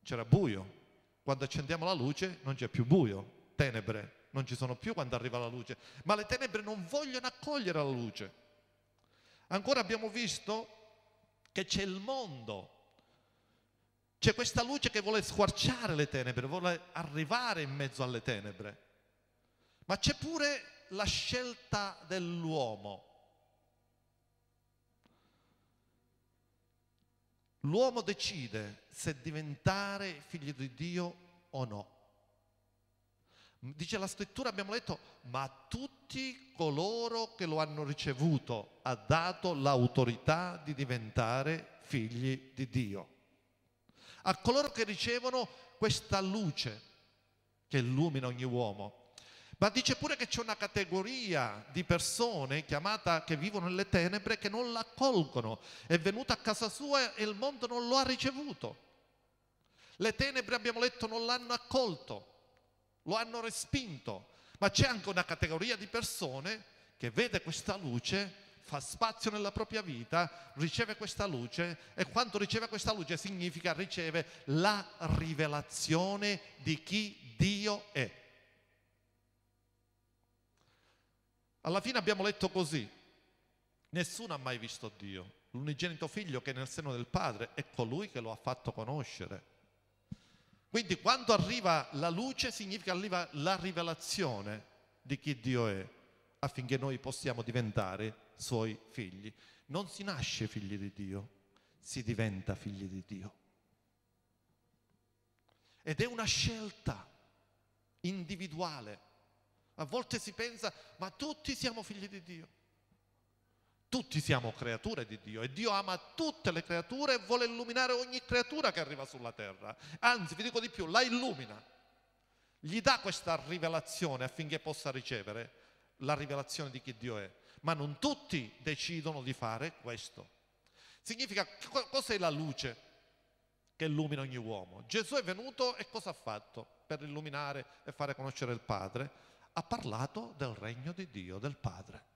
D: c'era buio. Quando accendiamo la luce non c'è più buio, tenebre non ci sono più quando arriva la luce, ma le tenebre non vogliono accogliere la luce. Ancora abbiamo visto che c'è il mondo, c'è questa luce che vuole squarciare le tenebre, vuole arrivare in mezzo alle tenebre, ma c'è pure la scelta dell'uomo. L'uomo decide se diventare figlio di Dio o no. Dice la scrittura, abbiamo letto, ma a tutti coloro che lo hanno ricevuto ha dato l'autorità di diventare figli di Dio. A coloro che ricevono questa luce che illumina ogni uomo. Ma dice pure che c'è una categoria di persone chiamata che vivono nelle tenebre che non l'accolgono. È venuta a casa sua e il mondo non lo ha ricevuto. Le tenebre, abbiamo letto, non l'hanno accolto, lo hanno respinto. Ma c'è anche una categoria di persone che vede questa luce, fa spazio nella propria vita, riceve questa luce e quando riceve questa luce significa riceve la rivelazione di chi Dio è. Alla fine abbiamo letto così, nessuno ha mai visto Dio, l'unigenito figlio che è nel seno del Padre è colui che lo ha fatto conoscere. Quindi quando arriva la luce significa arriva la rivelazione di chi Dio è, affinché noi possiamo diventare suoi figli. Non si nasce figli di Dio, si diventa figli di Dio. Ed è una scelta individuale a volte si pensa, ma tutti siamo figli di Dio. Tutti siamo creature di Dio e Dio ama tutte le creature e vuole illuminare ogni creatura che arriva sulla terra. Anzi, vi dico di più, la illumina. Gli dà questa rivelazione affinché possa ricevere la rivelazione di chi Dio è. Ma non tutti decidono di fare questo. Significa, cos'è la luce che illumina ogni uomo? Gesù è venuto e cosa ha fatto per illuminare e fare conoscere il Padre? ha parlato del regno di Dio, del Padre.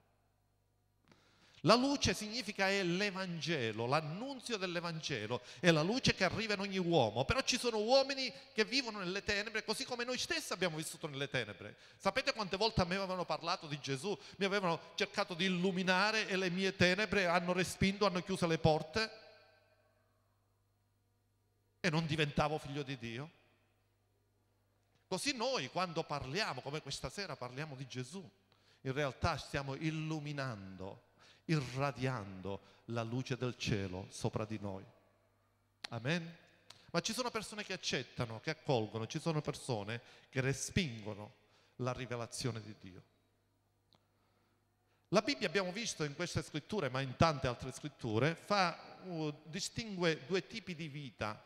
D: La luce significa è l'Evangelo, l'annunzio dell'Evangelo, è la luce che arriva in ogni uomo. Però ci sono uomini che vivono nelle tenebre, così come noi stessi abbiamo vissuto nelle tenebre. Sapete quante volte me avevano parlato di Gesù, mi avevano cercato di illuminare e le mie tenebre hanno respinto, hanno chiuso le porte? E non diventavo figlio di Dio? Così noi quando parliamo, come questa sera parliamo di Gesù, in realtà stiamo illuminando irradiando la luce del cielo sopra di noi. Amen? Ma ci sono persone che accettano, che accolgono, ci sono persone che respingono la rivelazione di Dio. La Bibbia abbiamo visto in queste scritture, ma in tante altre scritture, fa, uh, distingue due tipi di vita.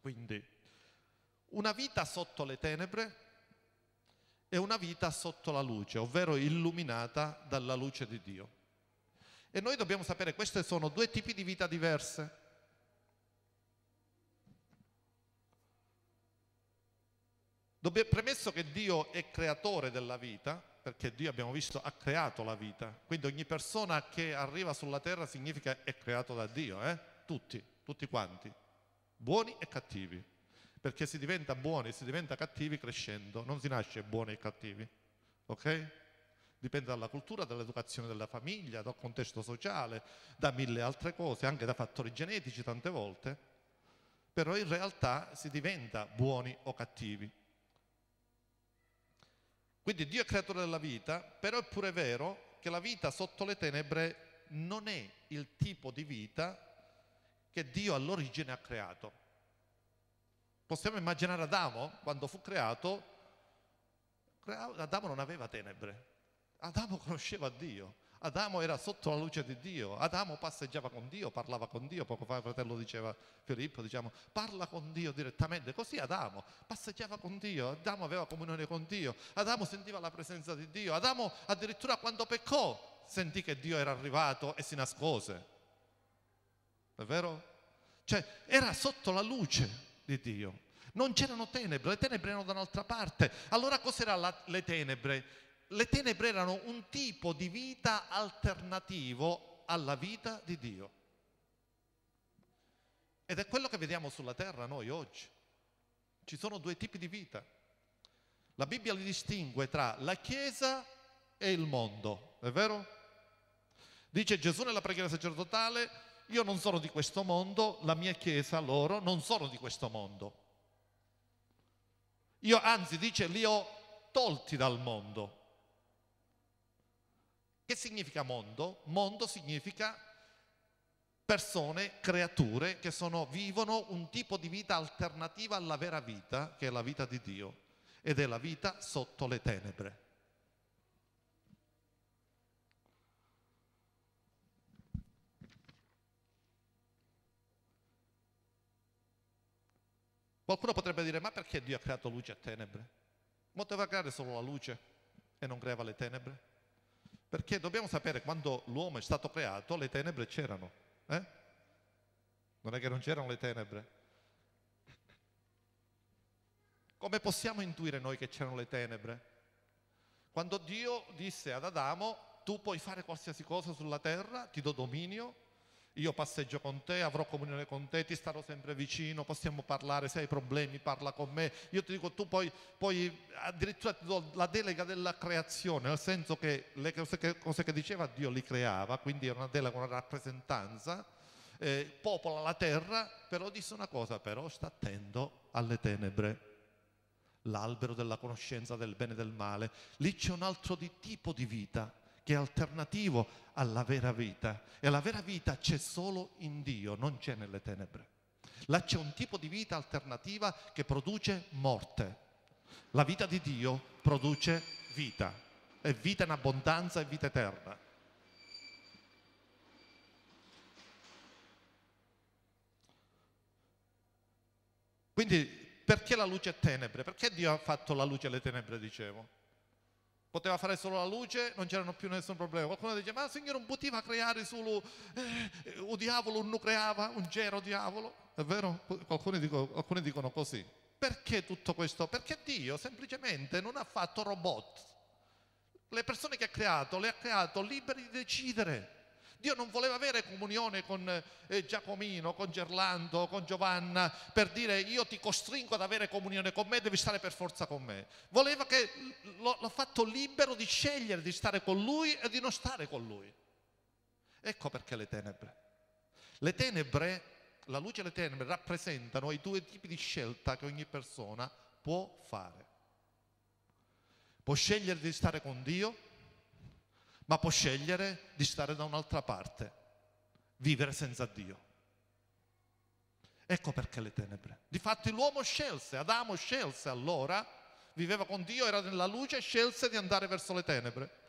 D: Quindi una vita sotto le tenebre e una vita sotto la luce, ovvero illuminata dalla luce di Dio. E noi dobbiamo sapere questi sono due tipi di vita diverse. Dobbia, premesso che Dio è creatore della vita, perché Dio abbiamo visto ha creato la vita, quindi ogni persona che arriva sulla terra significa è creato da Dio, eh? tutti, tutti quanti, buoni e cattivi, perché si diventa buoni, si diventa cattivi crescendo, non si nasce buoni e cattivi, ok? Dipende dalla cultura, dall'educazione della famiglia, dal contesto sociale, da mille altre cose, anche da fattori genetici tante volte, però in realtà si diventa buoni o cattivi. Quindi Dio è creatore della vita, però è pure vero che la vita sotto le tenebre non è il tipo di vita che Dio all'origine ha creato. Possiamo immaginare Adamo, quando fu creato, Adamo non aveva tenebre, Adamo conosceva Dio. Adamo era sotto la luce di Dio, Adamo passeggiava con Dio, parlava con Dio, poco fa il fratello diceva, Filippo diciamo, parla con Dio direttamente, così Adamo passeggiava con Dio, Adamo aveva comunione con Dio, Adamo sentiva la presenza di Dio, Adamo addirittura quando peccò sentì che Dio era arrivato e si nascose, è vero? Cioè era sotto la luce di Dio, non c'erano tenebre, le tenebre erano da un'altra parte, allora cos'erano le tenebre? Le tenebre erano un tipo di vita alternativo alla vita di Dio. Ed è quello che vediamo sulla terra noi oggi. Ci sono due tipi di vita. La Bibbia li distingue tra la Chiesa e il mondo, è vero? Dice Gesù nella preghiera sacerdotale, io non sono di questo mondo, la mia Chiesa, loro, non sono di questo mondo. Io anzi dice, li ho tolti dal mondo. Che significa mondo? Mondo significa persone, creature che sono, vivono un tipo di vita alternativa alla vera vita, che è la vita di Dio, ed è la vita sotto le tenebre. Qualcuno potrebbe dire, ma perché Dio ha creato luce e tenebre? Poteva creare solo la luce e non creava le tenebre? Perché dobbiamo sapere quando l'uomo è stato creato le tenebre c'erano. Eh? Non è che non c'erano le tenebre. Come possiamo intuire noi che c'erano le tenebre? Quando Dio disse ad Adamo, tu puoi fare qualsiasi cosa sulla terra, ti do dominio, io passeggio con te, avrò comunione con te, ti starò sempre vicino, possiamo parlare, se hai problemi parla con me. Io ti dico, tu poi, poi addirittura ti do la delega della creazione, nel senso che le cose che, cose che diceva Dio li creava, quindi era una delega, una rappresentanza, eh, popola la terra, però disse una cosa, però sta attento alle tenebre l'albero della conoscenza del bene e del male. Lì c'è un altro di tipo di vita che è alternativo alla vera vita. E la vera vita c'è solo in Dio, non c'è nelle tenebre. Là c'è un tipo di vita alternativa che produce morte. La vita di Dio produce vita. È vita in abbondanza e vita eterna. Quindi perché la luce è tenebre? Perché Dio ha fatto la luce e le tenebre, dicevo? Poteva fare solo la luce, non c'erano più nessun problema. Qualcuno dice, ma il Signore non poteva creare solo, eh, o diavolo non creava, un gero diavolo. È vero? Alcuni dicono, alcuni dicono così. Perché tutto questo? Perché Dio semplicemente non ha fatto robot. Le persone che ha creato, le ha creato liberi di decidere. Dio non voleva avere comunione con eh, Giacomino, con Gerlando, con Giovanna per dire io ti costringo ad avere comunione con me, devi stare per forza con me. Voleva che l'ha fatto libero di scegliere di stare con lui e di non stare con lui. Ecco perché le tenebre. Le tenebre, la luce e le tenebre rappresentano i due tipi di scelta che ogni persona può fare. Può scegliere di stare con Dio, ma può scegliere di stare da un'altra parte, vivere senza Dio. Ecco perché le tenebre. Difatti l'uomo scelse, Adamo scelse allora, viveva con Dio, era nella luce, scelse di andare verso le tenebre.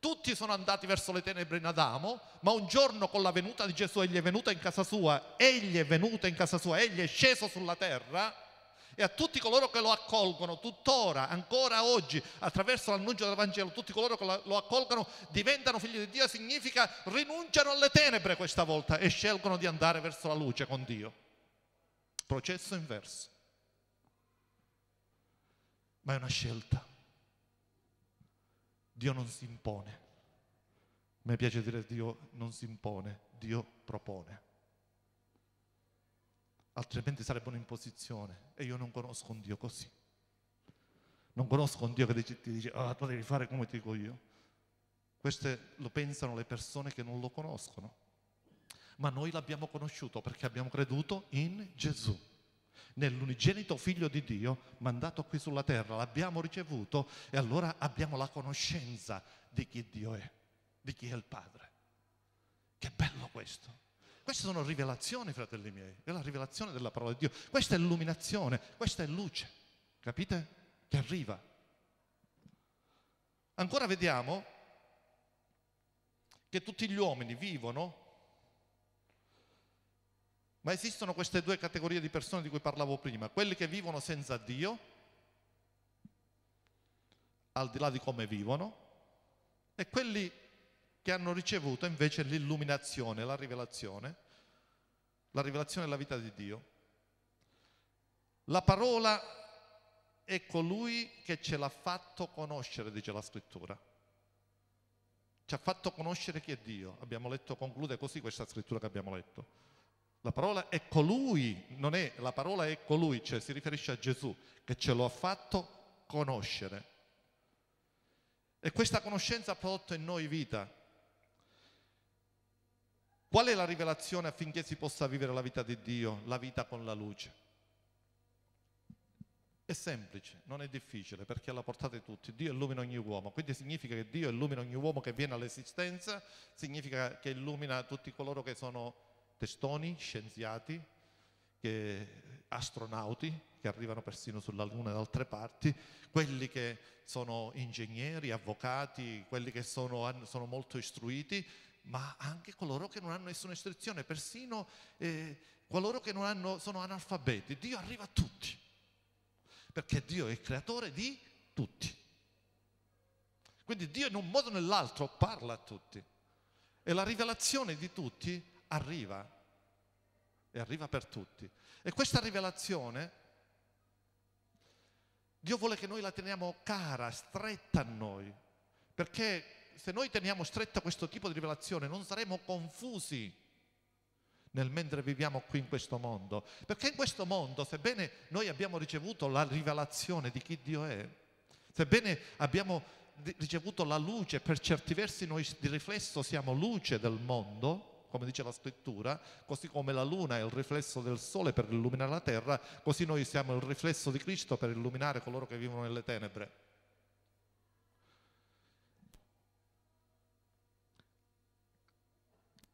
D: Tutti sono andati verso le tenebre in Adamo, ma un giorno con la venuta di Gesù egli è venuto in casa sua, egli è venuto in casa sua, egli è sceso sulla terra e a tutti coloro che lo accolgono tuttora, ancora oggi, attraverso l'annuncio del Vangelo, tutti coloro che lo accolgono diventano figli di Dio, significa rinunciano alle tenebre questa volta e scelgono di andare verso la luce con Dio. Processo inverso. Ma è una scelta. Dio non si impone. A me piace dire Dio non si impone, Dio propone. Altrimenti sarebbe un'imposizione e io non conosco un Dio così. Non conosco un Dio che ti dice, ah, tu devi fare come ti dico io. Queste lo pensano le persone che non lo conoscono. Ma noi l'abbiamo conosciuto perché abbiamo creduto in Gesù nell'unigenito figlio di Dio mandato qui sulla terra, l'abbiamo ricevuto e allora abbiamo la conoscenza di chi Dio è, di chi è il Padre. Che bello questo! Queste sono rivelazioni, fratelli miei, è la rivelazione della parola di Dio. Questa è illuminazione, questa è luce, capite? Che arriva. Ancora vediamo che tutti gli uomini vivono ma esistono queste due categorie di persone di cui parlavo prima, quelli che vivono senza Dio, al di là di come vivono, e quelli che hanno ricevuto invece l'illuminazione, la rivelazione, la rivelazione della vita di Dio. La parola è colui che ce l'ha fatto conoscere, dice la scrittura. Ci ha fatto conoscere chi è Dio. Abbiamo letto, conclude così questa scrittura che abbiamo letto. La parola è colui, non è, la parola è colui, cioè si riferisce a Gesù, che ce lo ha fatto conoscere. E questa conoscenza ha prodotto in noi vita. Qual è la rivelazione affinché si possa vivere la vita di Dio, la vita con la luce? È semplice, non è difficile perché portata di tutti. Dio illumina ogni uomo, quindi significa che Dio illumina ogni uomo che viene all'esistenza, significa che illumina tutti coloro che sono testoni, scienziati, che, astronauti che arrivano persino sulla Luna da altre parti, quelli che sono ingegneri, avvocati, quelli che sono, sono molto istruiti, ma anche coloro che non hanno nessuna istruzione, persino eh, coloro che hanno, sono analfabeti. Dio arriva a tutti, perché Dio è il creatore di tutti. Quindi Dio in un modo o nell'altro parla a tutti. E la rivelazione di tutti arriva e arriva per tutti. E questa rivelazione Dio vuole che noi la teniamo cara, stretta a noi, perché se noi teniamo stretta questo tipo di rivelazione non saremo confusi nel mentre viviamo qui in questo mondo, perché in questo mondo, sebbene noi abbiamo ricevuto la rivelazione di chi Dio è, sebbene abbiamo ricevuto la luce, per certi versi noi di riflesso siamo luce del mondo, come dice la scrittura, così come la luna è il riflesso del sole per illuminare la terra, così noi siamo il riflesso di Cristo per illuminare coloro che vivono nelle tenebre.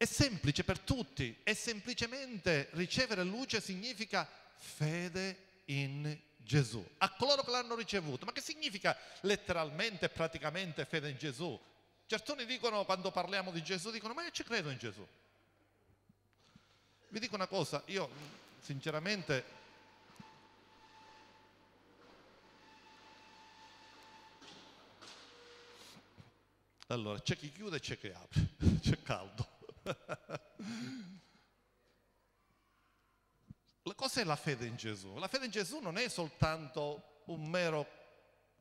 D: È semplice per tutti e semplicemente ricevere luce significa fede in Gesù. A coloro che l'hanno ricevuto. Ma che significa letteralmente e praticamente fede in Gesù? Certuni dicono, quando parliamo di Gesù, dicono, ma io ci credo in Gesù. Vi dico una cosa, io sinceramente Allora, c'è chi chiude e c'è chi apre, c'è caldo. La cosa è la fede in Gesù? La fede in Gesù non è soltanto un mero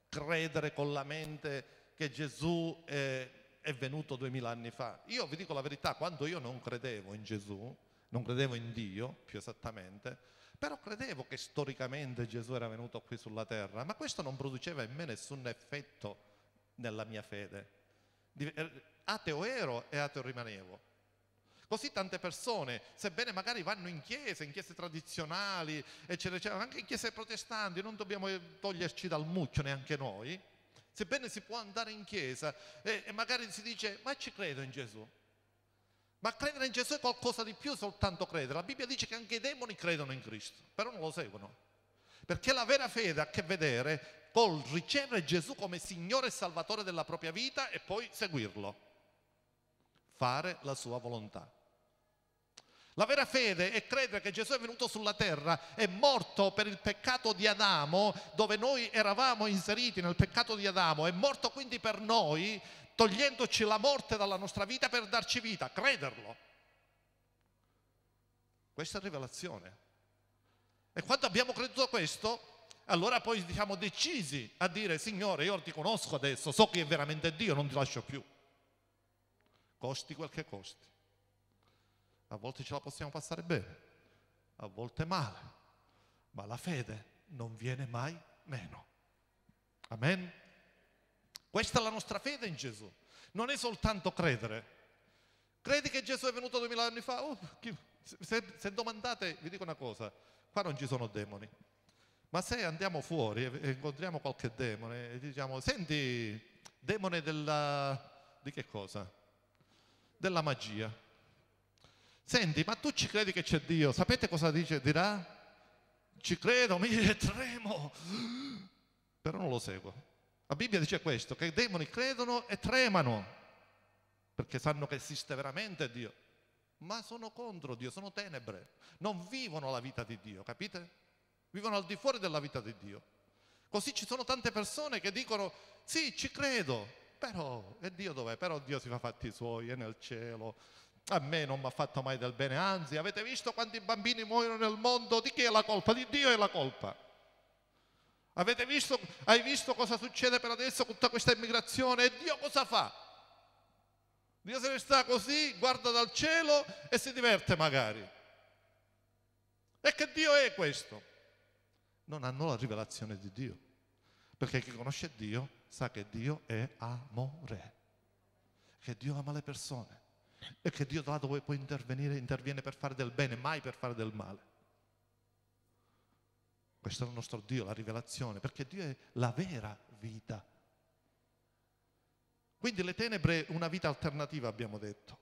D: credere con la mente che Gesù è è venuto duemila anni fa. Io vi dico la verità, quando io non credevo in Gesù, non credevo in Dio più esattamente, però credevo che storicamente Gesù era venuto qui sulla terra, ma questo non produceva in me nessun effetto nella mia fede. Er, ateo ero e ateo rimanevo. Così tante persone, sebbene magari vanno in chiese, in chiese tradizionali, eccetera, eccetera, anche in chiese protestanti, non dobbiamo toglierci dal mucchio neanche noi, sebbene si può andare in chiesa e, e magari si dice ma ci credo in Gesù. Ma credere in Gesù è qualcosa di più soltanto credere. La Bibbia dice che anche i demoni credono in Cristo, però non lo seguono. Perché la vera fede ha a che vedere col ricevere Gesù come Signore e Salvatore della propria vita e poi seguirlo, fare la sua volontà. La vera fede è credere che Gesù è venuto sulla terra, è morto per il peccato di Adamo, dove noi eravamo inseriti nel peccato di Adamo, è morto quindi per noi, togliendoci la morte dalla nostra vita per darci vita, crederlo. Questa è rivelazione. E quando abbiamo creduto questo, allora poi siamo decisi a dire, Signore, io ti conosco adesso, so che è veramente Dio, non ti lascio più. Costi quel che costi. A volte ce la possiamo passare bene, a volte male, ma la fede non viene mai meno. Amen? Questa è la nostra fede in Gesù. Non è soltanto credere. Credi che Gesù è venuto duemila anni fa? Oh, se, se domandate, vi dico una cosa, qua non ci sono demoni. Ma se andiamo fuori e incontriamo qualche demone e diciamo, senti, demone della... di che cosa? Della magia. Senti, ma tu ci credi che c'è Dio? Sapete cosa dice? Dirà? Ci credo, mi tremo, però non lo seguo. La Bibbia dice questo, che i demoni credono e tremano, perché sanno che esiste veramente Dio, ma sono contro Dio, sono tenebre, non vivono la vita di Dio, capite? Vivono al di fuori della vita di Dio. Così ci sono tante persone che dicono, sì, ci credo, però, e Dio dov'è? Però Dio si fa fatti suoi, è nel cielo, a me non mi ha fatto mai del bene, anzi, avete visto quanti bambini muoiono nel mondo? Di chi è la colpa? Di Dio è la colpa. Avete visto, hai visto cosa succede per adesso con tutta questa immigrazione? E Dio cosa fa? Dio se ne sta così, guarda dal cielo e si diverte magari. E che Dio è questo? Non hanno la rivelazione di Dio. Perché chi conosce Dio sa che Dio è amore. Che Dio ama le persone e che Dio là dove può intervenire interviene per fare del bene, mai per fare del male. Questo è il nostro Dio, la rivelazione, perché Dio è la vera vita. Quindi le tenebre, una vita alternativa abbiamo detto.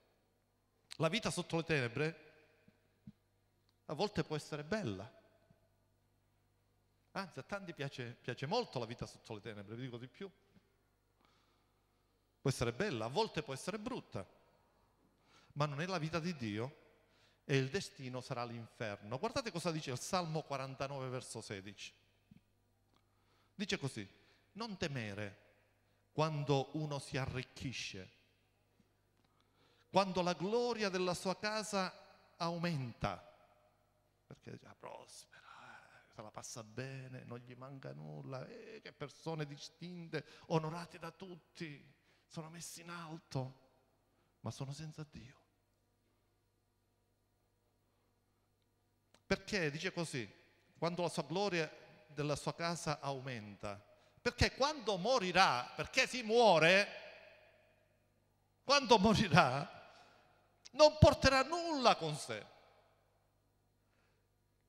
D: La vita sotto le tenebre a volte può essere bella. Anzi, a tanti piace, piace molto la vita sotto le tenebre, vi dico di più. Può essere bella, a volte può essere brutta ma non è la vita di Dio e il destino sarà l'inferno. Guardate cosa dice il Salmo 49 verso 16. Dice così, non temere quando uno si arricchisce, quando la gloria della sua casa aumenta, perché già prospera, eh, se la passa bene, non gli manca nulla, eh, che persone distinte, onorate da tutti, sono messi in alto, ma sono senza Dio. Perché dice così, quando la sua gloria della sua casa aumenta. Perché quando morirà, perché si muore, quando morirà, non porterà nulla con sé.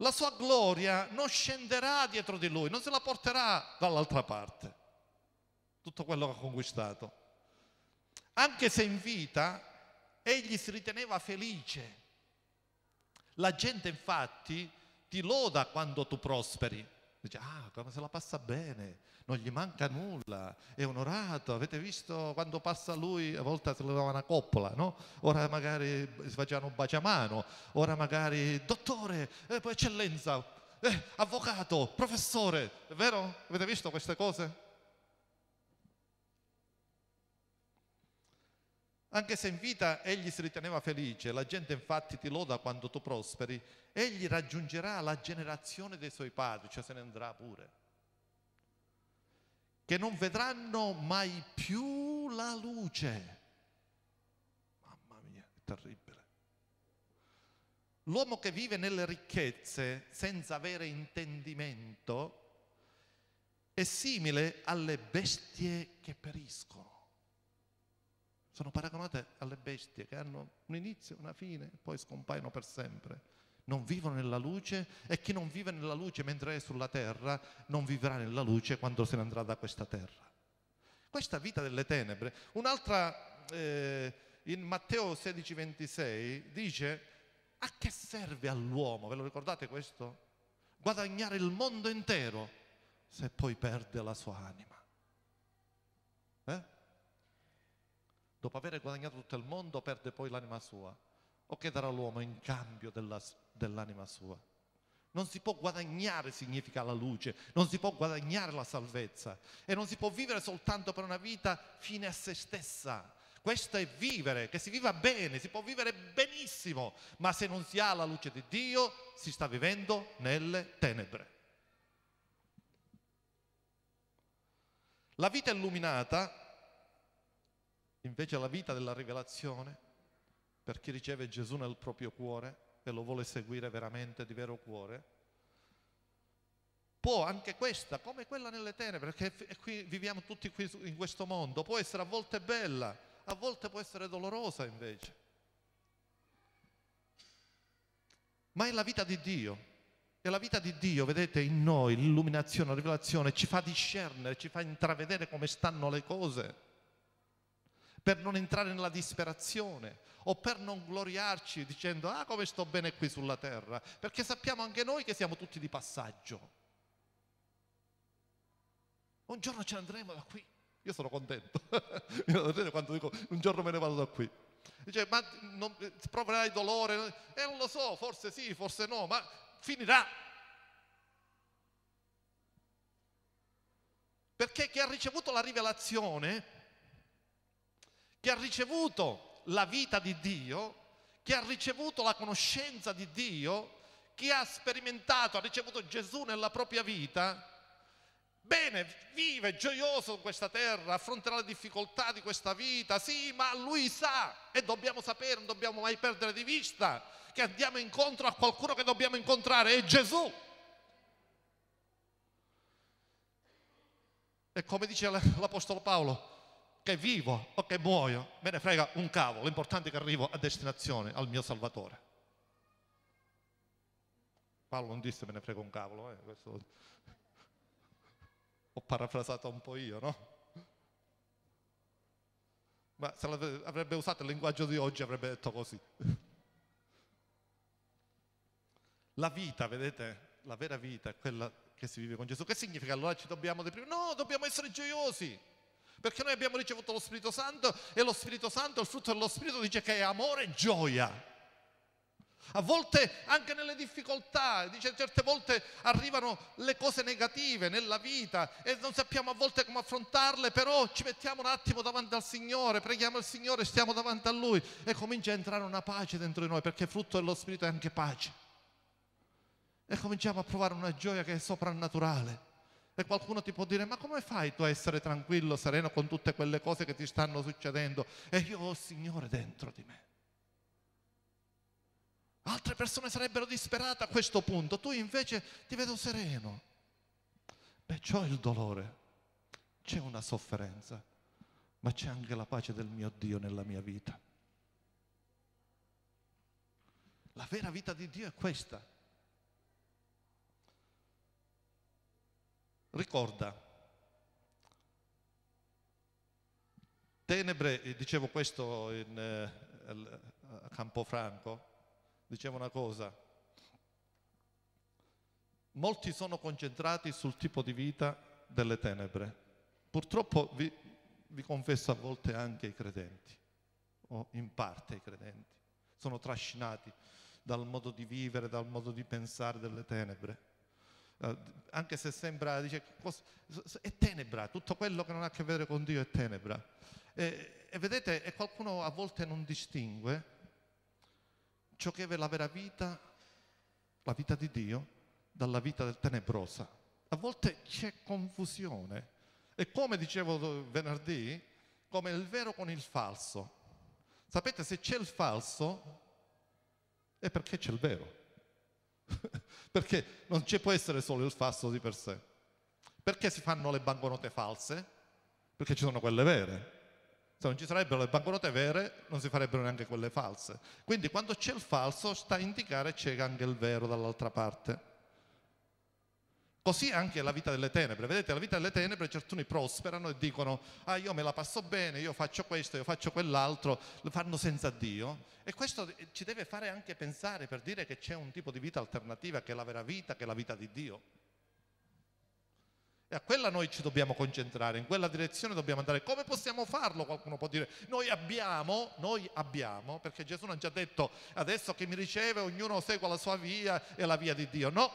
D: La sua gloria non scenderà dietro di lui, non se la porterà dall'altra parte. Tutto quello che ha conquistato. Anche se in vita egli si riteneva felice la gente infatti ti loda quando tu prosperi. Dice, ah, come se la passa bene, non gli manca nulla, è onorato. Avete visto quando passa lui, a volte se lo una coppola, no? Ora magari si facevano un baciamano, ora magari dottore, eh, eccellenza, eh, avvocato, professore, è vero? Avete visto queste cose? Anche se in vita egli si riteneva felice, la gente infatti ti loda quando tu prosperi, egli raggiungerà la generazione dei suoi padri, cioè se ne andrà pure, che non vedranno mai più la luce. terribile. L'uomo che vive nelle ricchezze senza avere intendimento è simile alle bestie che periscono. Sono paragonate alle bestie che hanno un inizio, una fine e poi scompaiono per sempre. Non vivono nella luce e chi non vive nella luce mentre è sulla terra non vivrà nella luce quando se ne andrà da questa terra. Questa vita delle tenebre. Un'altra, eh, in Matteo 16, 26, dice a che serve all'uomo, ve lo ricordate questo? Guadagnare il mondo intero se poi perde la sua anima. Eh? Dopo aver guadagnato tutto il mondo perde poi l'anima sua. O che darà l'uomo in cambio della, dell'anima sua? Non si può guadagnare significa la luce, non si può guadagnare la salvezza e non si può vivere soltanto per una vita fine a se stessa. Questo è vivere, che si viva bene, si può vivere benissimo, ma se non si ha la luce di Dio si sta vivendo nelle tenebre. La vita illuminata, invece la vita della rivelazione, per chi riceve Gesù nel proprio cuore e lo vuole seguire veramente di vero cuore, può anche questa, come quella nelle tenebre, perché qui viviamo tutti qui in questo mondo, può essere a volte bella, a volte può essere dolorosa invece. Ma è la vita di Dio. E la vita di Dio, vedete, in noi, l'illuminazione, la rivelazione, ci fa discernere, ci fa intravedere come stanno le cose, per non entrare nella disperazione o per non gloriarci dicendo, ah come sto bene qui sulla terra, perché sappiamo anche noi che siamo tutti di passaggio. Un giorno ce ne andremo da qui. Io sono contento. quando dico un giorno me ne vado da qui. Dice, ma non, proverai dolore? E eh, non lo so, forse sì, forse no, ma finirà. Perché chi ha ricevuto la rivelazione, chi ha ricevuto la vita di Dio, chi ha ricevuto la conoscenza di Dio, chi ha sperimentato, ha ricevuto Gesù nella propria vita, bene, vive gioioso in questa terra, affronterà le difficoltà di questa vita, sì, ma lui sa e dobbiamo sapere, non dobbiamo mai perdere di vista che andiamo incontro a qualcuno che dobbiamo incontrare, è Gesù. E come dice l'Apostolo Paolo, che vivo o che muoio, me ne frega un cavolo, l'importante è che arrivo a destinazione, al mio Salvatore. Paolo non disse me ne frega un cavolo, eh, questo... ho parafrasato un po' io, no? Ma se avrebbe usato il linguaggio di oggi avrebbe detto così. La vita, vedete, la vera vita è quella che si vive con Gesù. Che significa allora ci dobbiamo deprimere? No, dobbiamo essere gioiosi. Perché noi abbiamo ricevuto lo Spirito Santo e lo Spirito Santo, il frutto dello Spirito dice che è amore e gioia. A volte anche nelle difficoltà, dice certe volte arrivano le cose negative nella vita e non sappiamo a volte come affrontarle, però ci mettiamo un attimo davanti al Signore, preghiamo il Signore, stiamo davanti a Lui e comincia a entrare una pace dentro di noi perché frutto dello Spirito è anche pace e cominciamo a provare una gioia che è soprannaturale. E qualcuno ti può dire, ma come fai tu a essere tranquillo, sereno con tutte quelle cose che ti stanno succedendo? E io ho il Signore dentro di me. Altre persone sarebbero disperate a questo punto, tu invece ti vedo sereno. Beh, c'ho il dolore, c'è una sofferenza, ma c'è anche la pace del mio Dio nella mia vita. La vera vita di Dio è questa. Ricorda, tenebre, dicevo questo in, eh, a Campofranco, dicevo una cosa, molti sono concentrati sul tipo di vita delle tenebre. Purtroppo vi, vi confesso a volte anche i credenti, o in parte i credenti, sono trascinati dal modo di vivere, dal modo di pensare delle tenebre. eh, anche se sembra, dice, è tenebra, tutto quello che non ha a che vedere con Dio è tenebra. E, e vedete, e qualcuno a volte non distingue ciò che è la vera vita, la vita di Dio, dalla vita del tenebrosa. A volte c'è confusione. E come dicevo venerdì, come il vero con il falso. Sapete, se c'è il falso è perché c'è il vero. perché non ci può essere solo il falso di per sé. Perché si fanno le banconote false? Perché ci sono quelle vere. Se non ci sarebbero le banconote vere, non si farebbero neanche quelle false. Quindi quando c'è il falso sta a indicare c'è anche il vero dall'altra parte. Così anche la vita delle tenebre. Vedete, la vita delle tenebre certuni prosperano e dicono, ah io me la passo bene, io faccio questo, io faccio quell'altro, lo fanno senza Dio. E questo ci deve fare anche pensare per dire che c'è un tipo di vita alternativa che è la vera vita, che è la vita di Dio. E a quella noi ci dobbiamo concentrare, in quella direzione dobbiamo andare. Come possiamo farlo? Qualcuno può dire, noi abbiamo, noi abbiamo, perché Gesù non ci ha detto adesso che mi riceve ognuno segua la sua via e la via di Dio. No,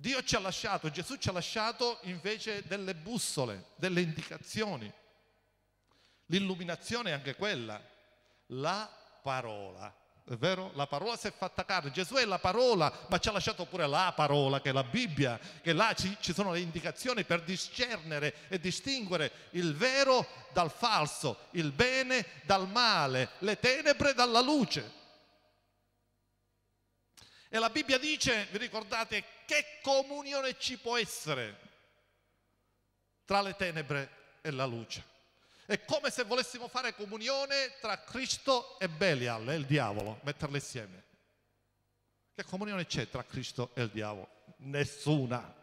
D: Dio ci ha lasciato, Gesù ci ha lasciato invece delle bussole, delle indicazioni. L'illuminazione è anche quella, la parola. È vero? La parola si è fatta carne. Gesù è la parola, ma ci ha lasciato pure la parola, che è la Bibbia, che là ci, ci sono le indicazioni per discernere e distinguere il vero dal falso, il bene dal male, le tenebre dalla luce. E la Bibbia dice, vi ricordate, che comunione ci può essere tra le tenebre e la luce? È come se volessimo fare comunione tra Cristo e Belial, e il diavolo, metterle insieme. Che comunione c'è tra Cristo e il diavolo? Nessuna.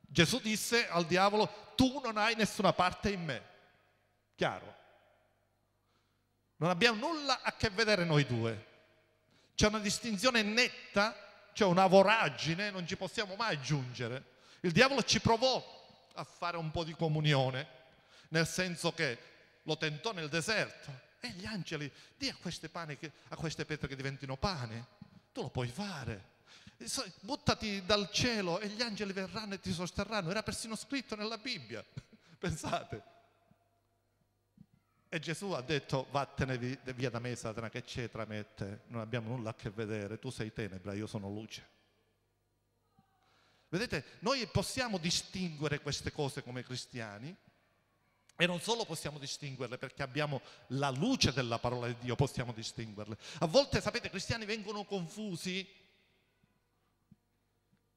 D: Gesù disse al diavolo, tu non hai nessuna parte in me. Chiaro? Non abbiamo nulla a che vedere noi due. C'è una distinzione netta, c'è una voragine, non ci possiamo mai giungere. Il diavolo ci provò a fare un po' di comunione, nel senso che lo tentò nel deserto. E gli angeli, di a queste, che, a queste pietre che diventino pane, tu lo puoi fare. Buttati dal cielo e gli angeli verranno e ti sosterranno. Era persino scritto nella Bibbia. Pensate. E Gesù ha detto vattene via da me Satana che c'è tra me e te, non abbiamo nulla a che vedere, tu sei tenebra, io sono luce. Vedete, noi possiamo distinguere queste cose come cristiani e non solo possiamo distinguerle perché abbiamo la luce della parola di Dio, possiamo distinguerle. A volte, sapete, i cristiani vengono confusi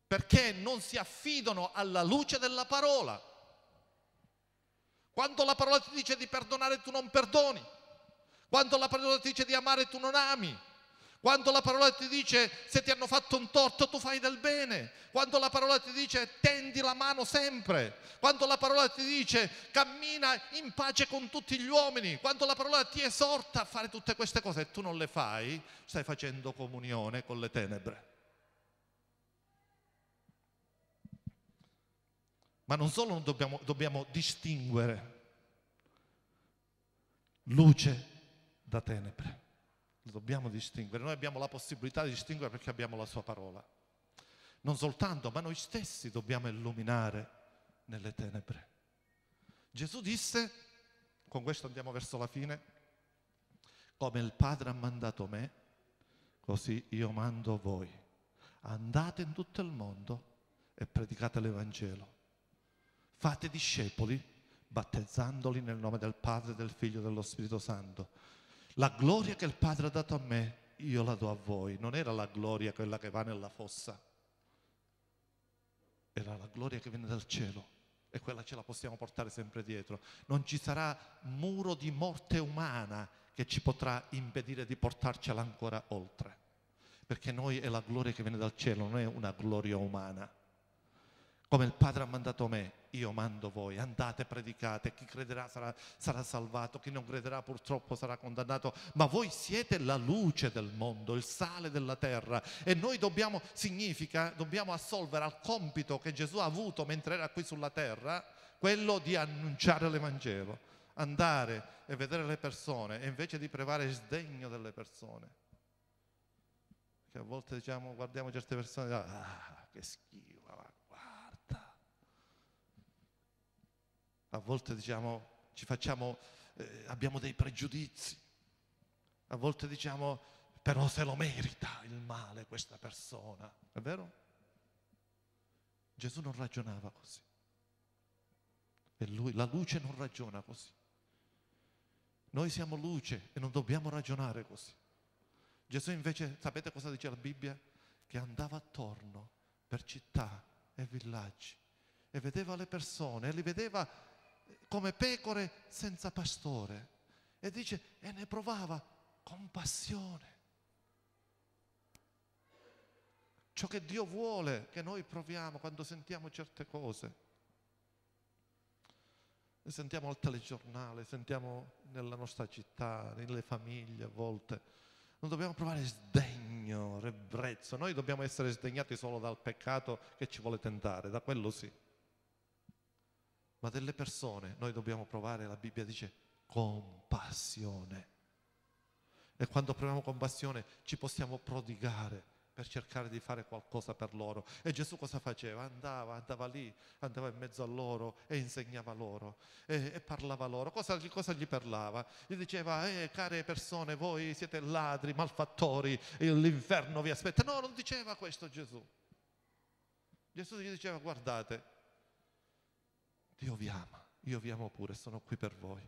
D: perché non si affidano alla luce della parola. Quando la parola ti dice di perdonare tu non perdoni. Quando la parola ti dice di amare tu non ami. Quando la parola ti dice se ti hanno fatto un torto tu fai del bene. Quando la parola ti dice tendi la mano sempre. Quando la parola ti dice cammina in pace con tutti gli uomini. Quando la parola ti esorta a fare tutte queste cose e tu non le fai, stai facendo comunione con le tenebre. Ma non solo dobbiamo, dobbiamo distinguere luce da tenebre, lo dobbiamo distinguere. Noi abbiamo la possibilità di distinguere perché abbiamo la sua parola. Non soltanto, ma noi stessi dobbiamo illuminare nelle tenebre. Gesù disse, con questo andiamo verso la fine, come il Padre ha mandato me, così io mando voi. Andate in tutto il mondo e predicate l'Evangelo Fate discepoli battezzandoli nel nome del Padre, del Figlio e dello Spirito Santo. La gloria che il Padre ha dato a me, io la do a voi. Non era la gloria quella che va nella fossa, era la gloria che viene dal cielo e quella ce la possiamo portare sempre dietro. Non ci sarà muro di morte umana che ci potrà impedire di portarcela ancora oltre, perché noi è la gloria che viene dal cielo, non è una gloria umana. Come il Padre ha mandato me, io mando voi, andate, predicate, chi crederà sarà, sarà, salvato, chi non crederà purtroppo sarà condannato, ma voi siete la luce del mondo, il sale della terra. E noi dobbiamo, significa, dobbiamo assolvere al compito che Gesù ha avuto mentre era qui sulla terra, quello di annunciare l'Evangelo, andare e vedere le persone e invece di prevare sdegno delle persone. Che a volte diciamo, guardiamo certe persone e diciamo, ah, che schifo a volte diciamo, ci facciamo, eh, abbiamo dei pregiudizi, a volte diciamo, però se lo merita il male questa persona, è vero? Gesù non ragionava così. E lui, la luce non ragiona così. Noi siamo luce e non dobbiamo ragionare così. Gesù invece, sapete cosa dice la Bibbia? Che andava attorno per città e villaggi e vedeva le persone e li vedeva come pecore senza pastore e dice e ne provava compassione. Ciò che Dio vuole che noi proviamo quando sentiamo certe cose. Le sentiamo al telegiornale, sentiamo nella nostra città, nelle famiglie a volte. Non dobbiamo provare sdegno, ribrezzo. Noi dobbiamo essere sdegnati solo dal peccato che ci vuole tentare, da quello sì. Ma delle persone noi dobbiamo provare, la Bibbia dice, compassione. E quando proviamo compassione ci possiamo prodigare per cercare di fare qualcosa per loro. E Gesù cosa faceva? Andava, andava lì, andava in mezzo a loro e insegnava loro e, e parlava loro. Cosa, cosa, gli parlava? Gli diceva, eh, care persone, voi siete ladri, malfattori, l'inferno vi aspetta. No, non diceva questo Gesù. Gesù gli diceva, guardate, Dio vi ama, io vi amo pure, sono qui per voi.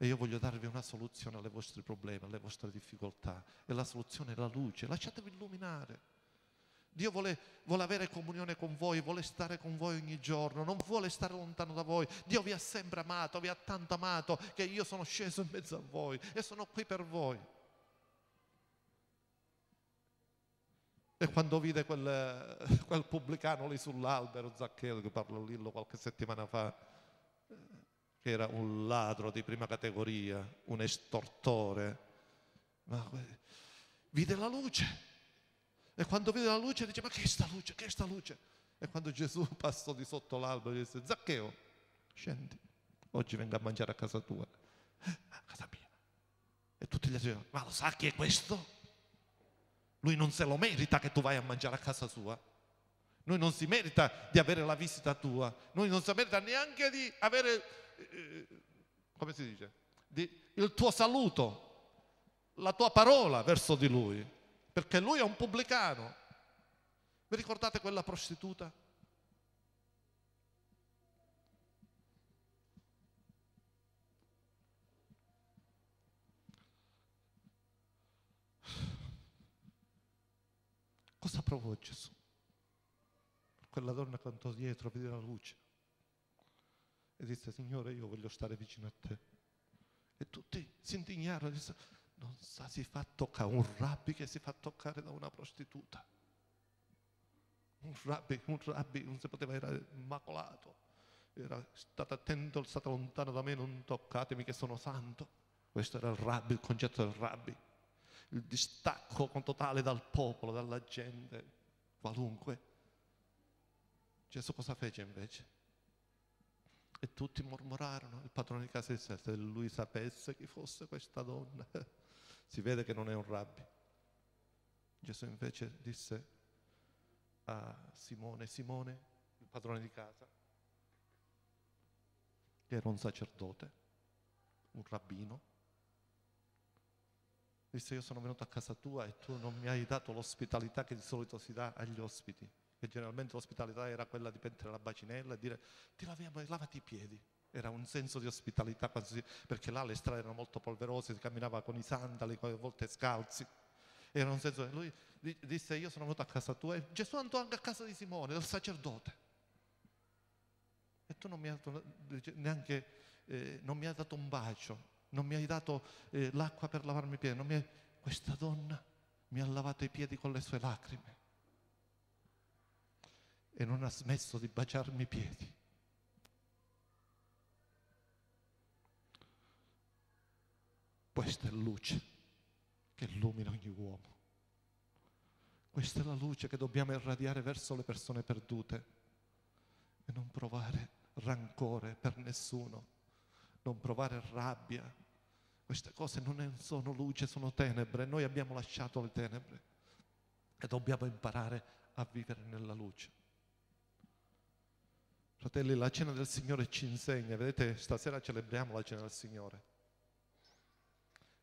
D: E io voglio darvi una soluzione ai vostri problemi, alle vostre difficoltà. E la soluzione è la luce. Lasciatevi illuminare. Dio vuole, vuole, avere comunione con voi, vuole stare con voi ogni giorno, non vuole stare lontano da voi. Dio vi ha sempre amato, vi ha tanto amato che io sono sceso in mezzo a voi e sono qui per voi. E quando vide quel, quel pubblicano lì sull'albero, Zaccheo, che parlo lì qualche settimana fa, che era un ladro di prima categoria, un estortore, ma vide la luce. E quando vide la luce dice, ma che è sta luce, che è sta luce? E quando Gesù passò di sotto l'albero disse, Zaccheo, scendi, oggi vengo a mangiare a casa tua, a casa mia. E tutti gli altri dicevano, ma lo sa chi è questo? Lui non se lo merita che tu vai a mangiare a casa sua. Lui non si merita di avere la visita tua. Lui non si merita neanche di avere eh, come si dice, di, il tuo saluto, la tua parola verso di lui, perché lui è un pubblicano. Vi ricordate quella prostituta? Cosa provò Gesù? Quella donna cantò dietro, vede la luce e disse Signore io voglio stare vicino a te. E tutti si indignarono e dissero non sa si fa toccare un rabbi che si fa toccare da una prostituta. Un rabbi, un rabbi non si poteva, era immacolato. Era stato attento, stato lontano da me, non toccatemi che sono santo. Questo era il rabbi, il concetto del rabbi. Il distacco totale dal popolo, dalla gente, qualunque. Gesù cosa fece invece? E tutti mormorarono. Il padrone di casa disse, se lui sapesse chi fosse questa donna, si vede che non è un rabbi. Gesù invece disse a Simone, Simone, il padrone di casa, che era un sacerdote, un rabbino, disse io sono venuto a casa tua e tu non mi hai dato l'ospitalità che di solito si dà agli ospiti che generalmente l'ospitalità era quella di mettere la bacinella e dire ti laviamo, lavati i piedi. Era un senso di ospitalità perché là le strade erano molto polverose, si camminava con i sandali, a volte scalzi. Era un senso, lui disse io sono venuto a casa tua e Gesù andò anche a casa di Simone, del sacerdote. E tu non mi hai dato neanche, eh, non mi hai dato un bacio, non mi hai dato eh, l'acqua per lavarmi i piedi, hai... questa donna mi ha lavato i piedi con le sue lacrime e non ha smesso di baciarmi i piedi. Questa è luce che illumina ogni uomo. Questa è la luce che dobbiamo irradiare verso le persone perdute e non provare rancore per nessuno, non provare rabbia. Queste cose non sono luce, sono tenebre. Noi abbiamo lasciato le tenebre e dobbiamo imparare a vivere nella luce. Fratelli, la cena del Signore ci insegna, vedete, stasera celebriamo la cena del Signore.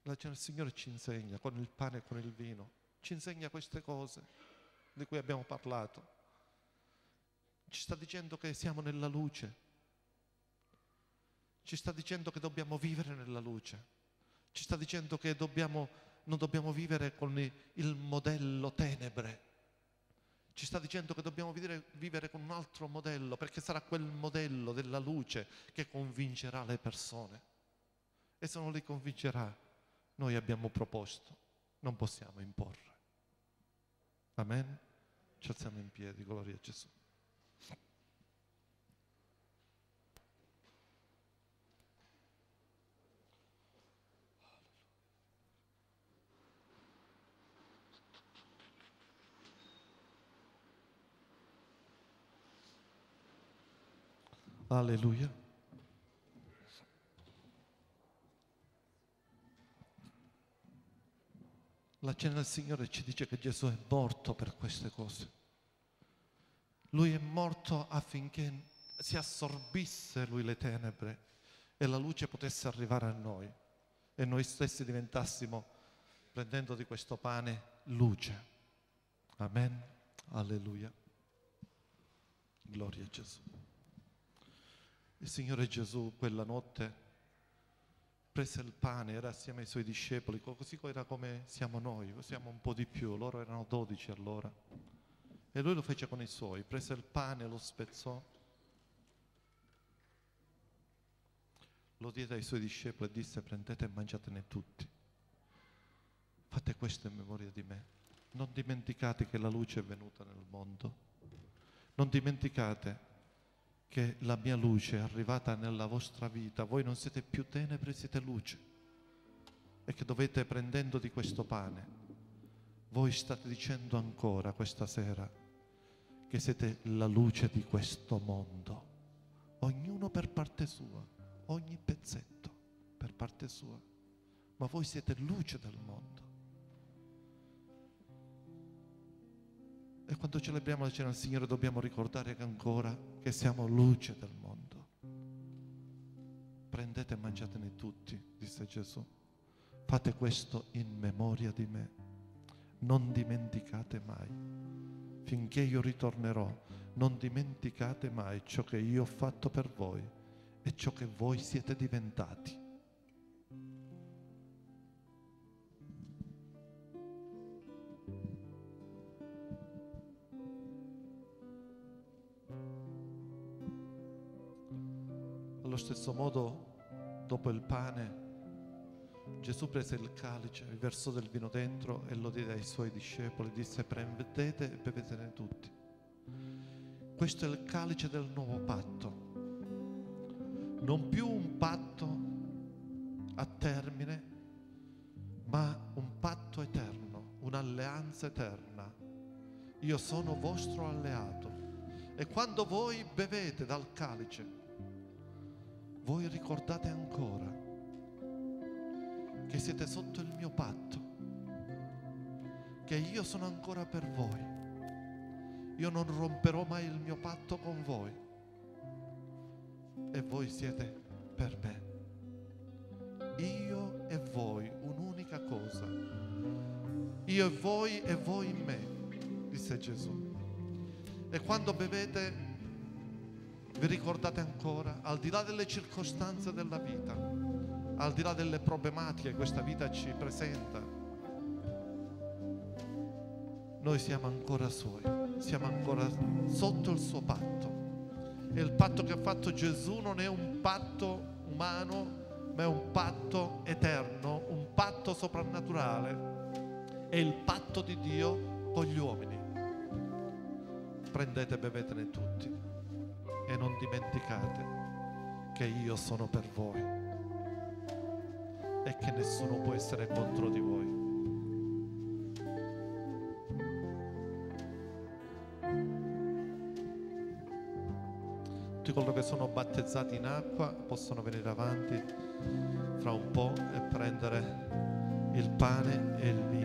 D: La cena del Signore ci insegna con il pane e con il vino, ci insegna queste cose di cui abbiamo parlato. Ci sta dicendo che siamo nella luce, Ci sta dicendo che dobbiamo vivere nella luce. Ci sta dicendo che dobbiamo, non dobbiamo vivere con il modello tenebre. Ci sta dicendo che dobbiamo vivere, vivere con un altro modello, perché sarà quel modello della luce che convincerà le persone. E se non li convincerà, noi abbiamo proposto, non possiamo imporre. Amen? Ci alziamo in piedi, gloria a Gesù. Alleluia. La cena del Signore ci dice che Gesù è morto per queste cose. Lui è morto affinché si assorbisse lui le tenebre e la luce potesse arrivare a noi e noi stessi diventassimo, prendendo di questo pane, luce. Amen. Alleluia. Gloria a Gesù. Il Signore Gesù quella notte prese il pane, era assieme ai suoi discepoli, co- così era come siamo noi, siamo un po' di più, loro erano dodici allora. E lui lo fece con i suoi, prese il pane, lo spezzò, lo diede ai suoi discepoli e disse prendete e mangiatene tutti. Fate questo in memoria di me. Non dimenticate che la luce è venuta nel mondo. Non dimenticate che la mia luce è arrivata nella vostra vita, voi non siete più tenebre, siete luce. E che dovete, prendendo di questo pane, voi state dicendo ancora questa sera che siete la luce di questo mondo, ognuno per parte sua, ogni pezzetto per parte sua, ma voi siete luce del mondo. E quando celebriamo la cena del Signore dobbiamo ricordare ancora che siamo luce del mondo. Prendete e mangiatene tutti, disse Gesù. Fate questo in memoria di me. Non dimenticate mai. Finché io ritornerò, non dimenticate mai ciò che io ho fatto per voi e ciò che voi siete diventati. Allo stesso modo, dopo il pane, Gesù prese il calice, vi versò del vino dentro e lo diede ai suoi discepoli, disse prendete e bevetene tutti. Questo è il calice del nuovo patto, non più un patto a termine, ma un patto eterno, un'alleanza eterna. Io sono vostro alleato e quando voi bevete dal calice, voi ricordate ancora che siete sotto il mio patto, che io sono ancora per voi. Io non romperò mai il mio patto con voi e voi siete per me. Io e voi, un'unica cosa. Io e voi e voi in me, disse Gesù. E quando bevete, vi ricordate ancora, al di là delle circostanze della vita, al di là delle problematiche che questa vita ci presenta, noi siamo ancora suoi, siamo ancora sotto il suo patto. E il patto che ha fatto Gesù non è un patto umano, ma è un patto eterno, un patto soprannaturale. È il patto di Dio con gli uomini. Prendete e bevetene tutti e non dimenticate che io sono per voi e che nessuno può essere contro di voi. Tutti coloro che sono battezzati in acqua possono venire avanti fra un po' e prendere il pane e il vino.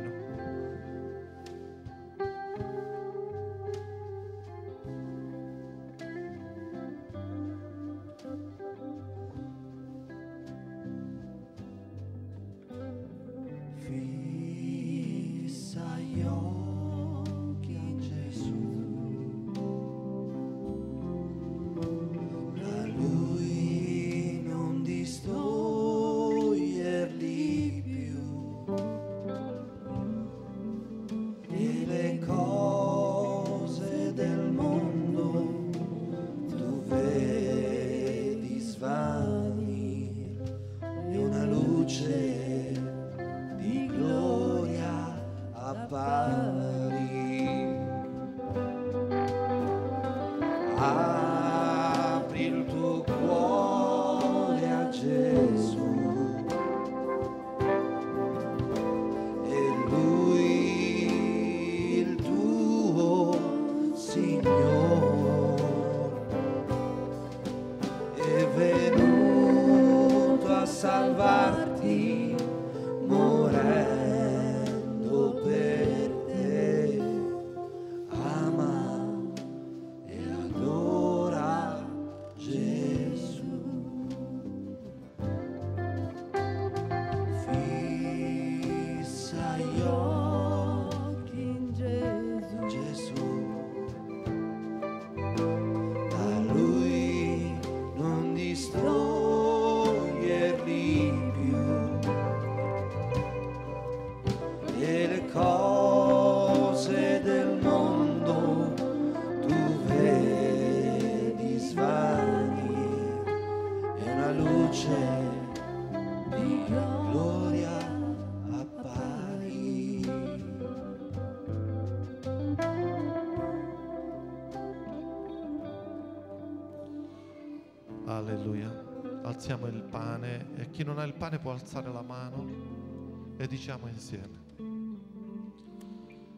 D: Può alzare la mano e diciamo insieme.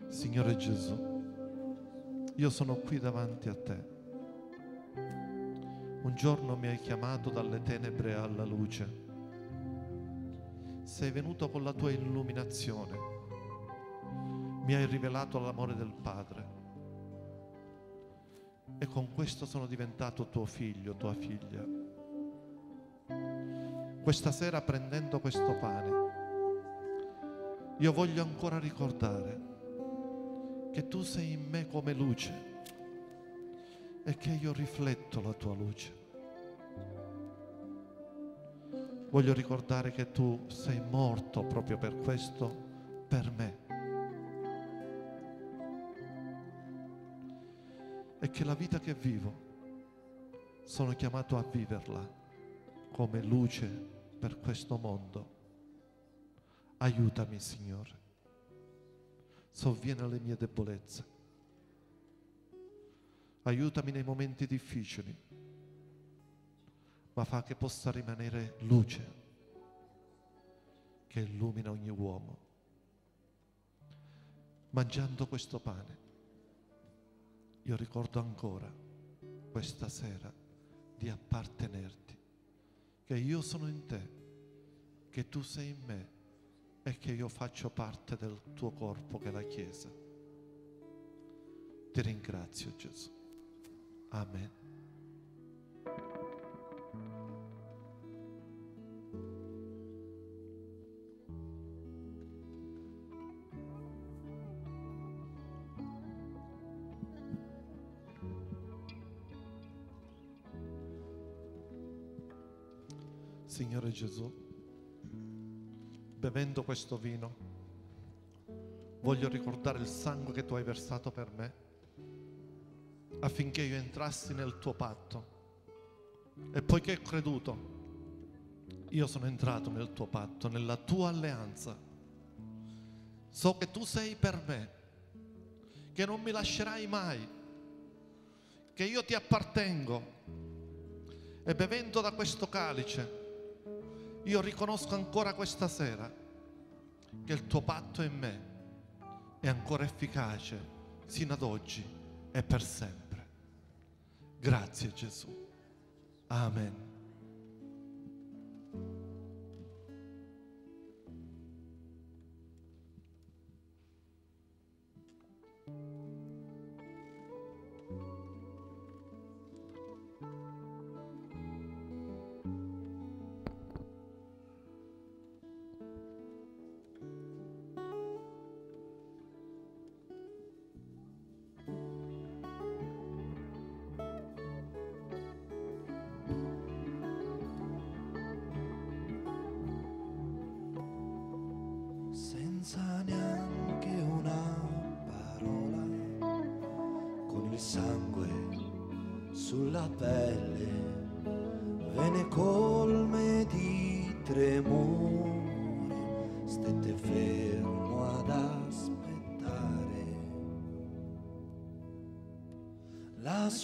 D: Signore Gesù, io sono qui davanti a te. Un giorno mi hai chiamato dalle tenebre alla luce. Sei venuto con la tua illuminazione. Mi hai rivelato l'amore del Padre. E con questo sono diventato tuo figlio, tua figlia. Questa sera prendendo questo pane, io voglio ancora ricordare che tu sei in me come luce e che io rifletto la tua luce. Voglio ricordare che tu sei morto proprio per questo, per me. E che la vita che vivo sono chiamato a viverla come luce per questo mondo. Aiutami, Signore. Sovviene alle mie debolezze. Aiutami nei momenti difficili, ma fa che possa rimanere luce che illumina ogni uomo. Mangiando questo pane, io ricordo ancora questa sera di appartenerti, che io sono in te, che tu sei in me e che io faccio parte del tuo corpo che è la Chiesa. Ti ringrazio Gesù. Amen. Gesù, bevendo questo vino, voglio ricordare il sangue che tu hai versato per me affinché io entrassi nel tuo patto. E poiché ho creduto, io sono entrato nel tuo patto, nella tua alleanza. So che tu sei per me, che non mi lascerai mai, che io ti appartengo. E bevendo da questo calice, io riconosco ancora questa sera che il tuo patto in me è ancora efficace sino ad oggi e per sempre. Grazie Gesù. Amen.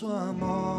B: Ad aspettare.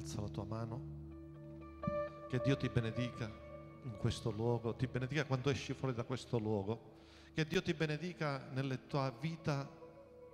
D: Alza la tua mano. Che Dio ti benedica in questo luogo, ti benedica quando esci fuori da questo luogo. Che Dio ti benedica nella tua vita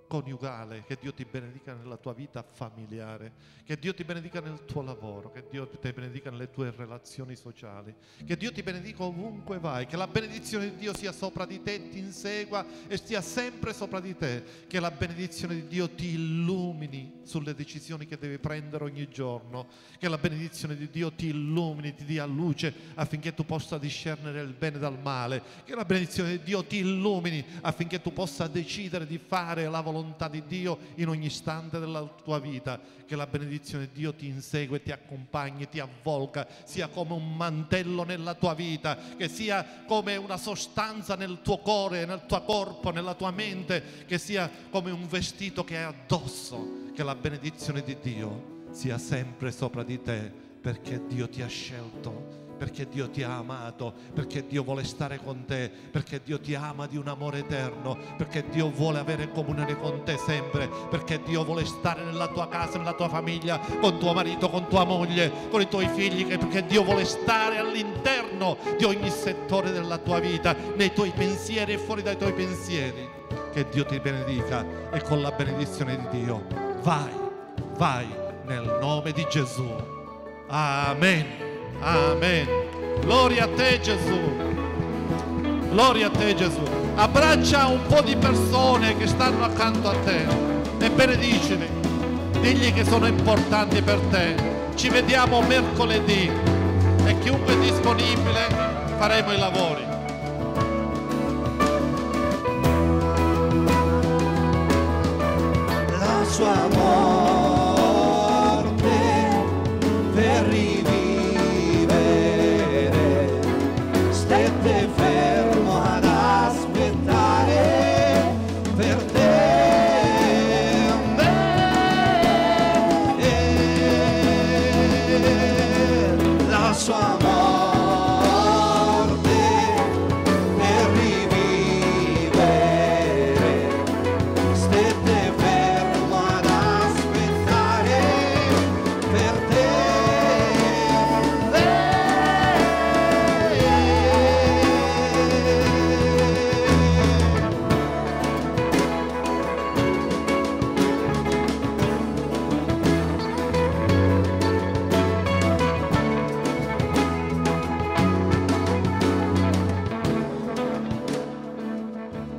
D: coniugale, che Dio ti benedica nella tua vita familiare, che Dio ti benedica nel tuo lavoro, che Dio ti benedica nelle tue relazioni sociali, che Dio ti benedica ovunque vai, che la benedizione di Dio sia sopra di te, ti insegua e stia sempre sopra di te, che la benedizione di Dio ti illumini sulle decisioni che devi prendere ogni giorno, che la benedizione di Dio ti illumini, ti dia luce affinché tu possa discernere il bene dal male, che la benedizione di Dio ti illumini affinché tu possa decidere di fare la volontà di Dio in ogni istante della tua vita, che la benedizione di Dio ti insegue, ti accompagni, ti avvolga, sia come un mantello nella tua vita, che sia come una sostanza nel tuo cuore, nel tuo corpo, nella tua mente, che sia come un vestito che hai addosso, che la benedizione di Dio sia sempre sopra di te, perché Dio ti ha scelto perché Dio ti ha amato, perché Dio vuole stare con te, perché Dio ti ama di un amore eterno, perché Dio vuole avere comunione con te sempre, perché Dio vuole stare nella tua casa, nella tua famiglia, con tuo marito, con tua moglie, con i tuoi figli, perché Dio vuole stare all'interno di ogni settore della tua vita, nei tuoi pensieri e fuori dai tuoi pensieri. Che Dio ti benedica e con la benedizione di Dio vai, vai nel nome di Gesù. Amen. Amen. Gloria a te Gesù. Gloria a te Gesù. Abbraccia un po' di persone che stanno accanto a te e benedicili. Digli che sono importanti per te. Ci vediamo mercoledì e chiunque è disponibile faremo i lavori.
B: la sua morte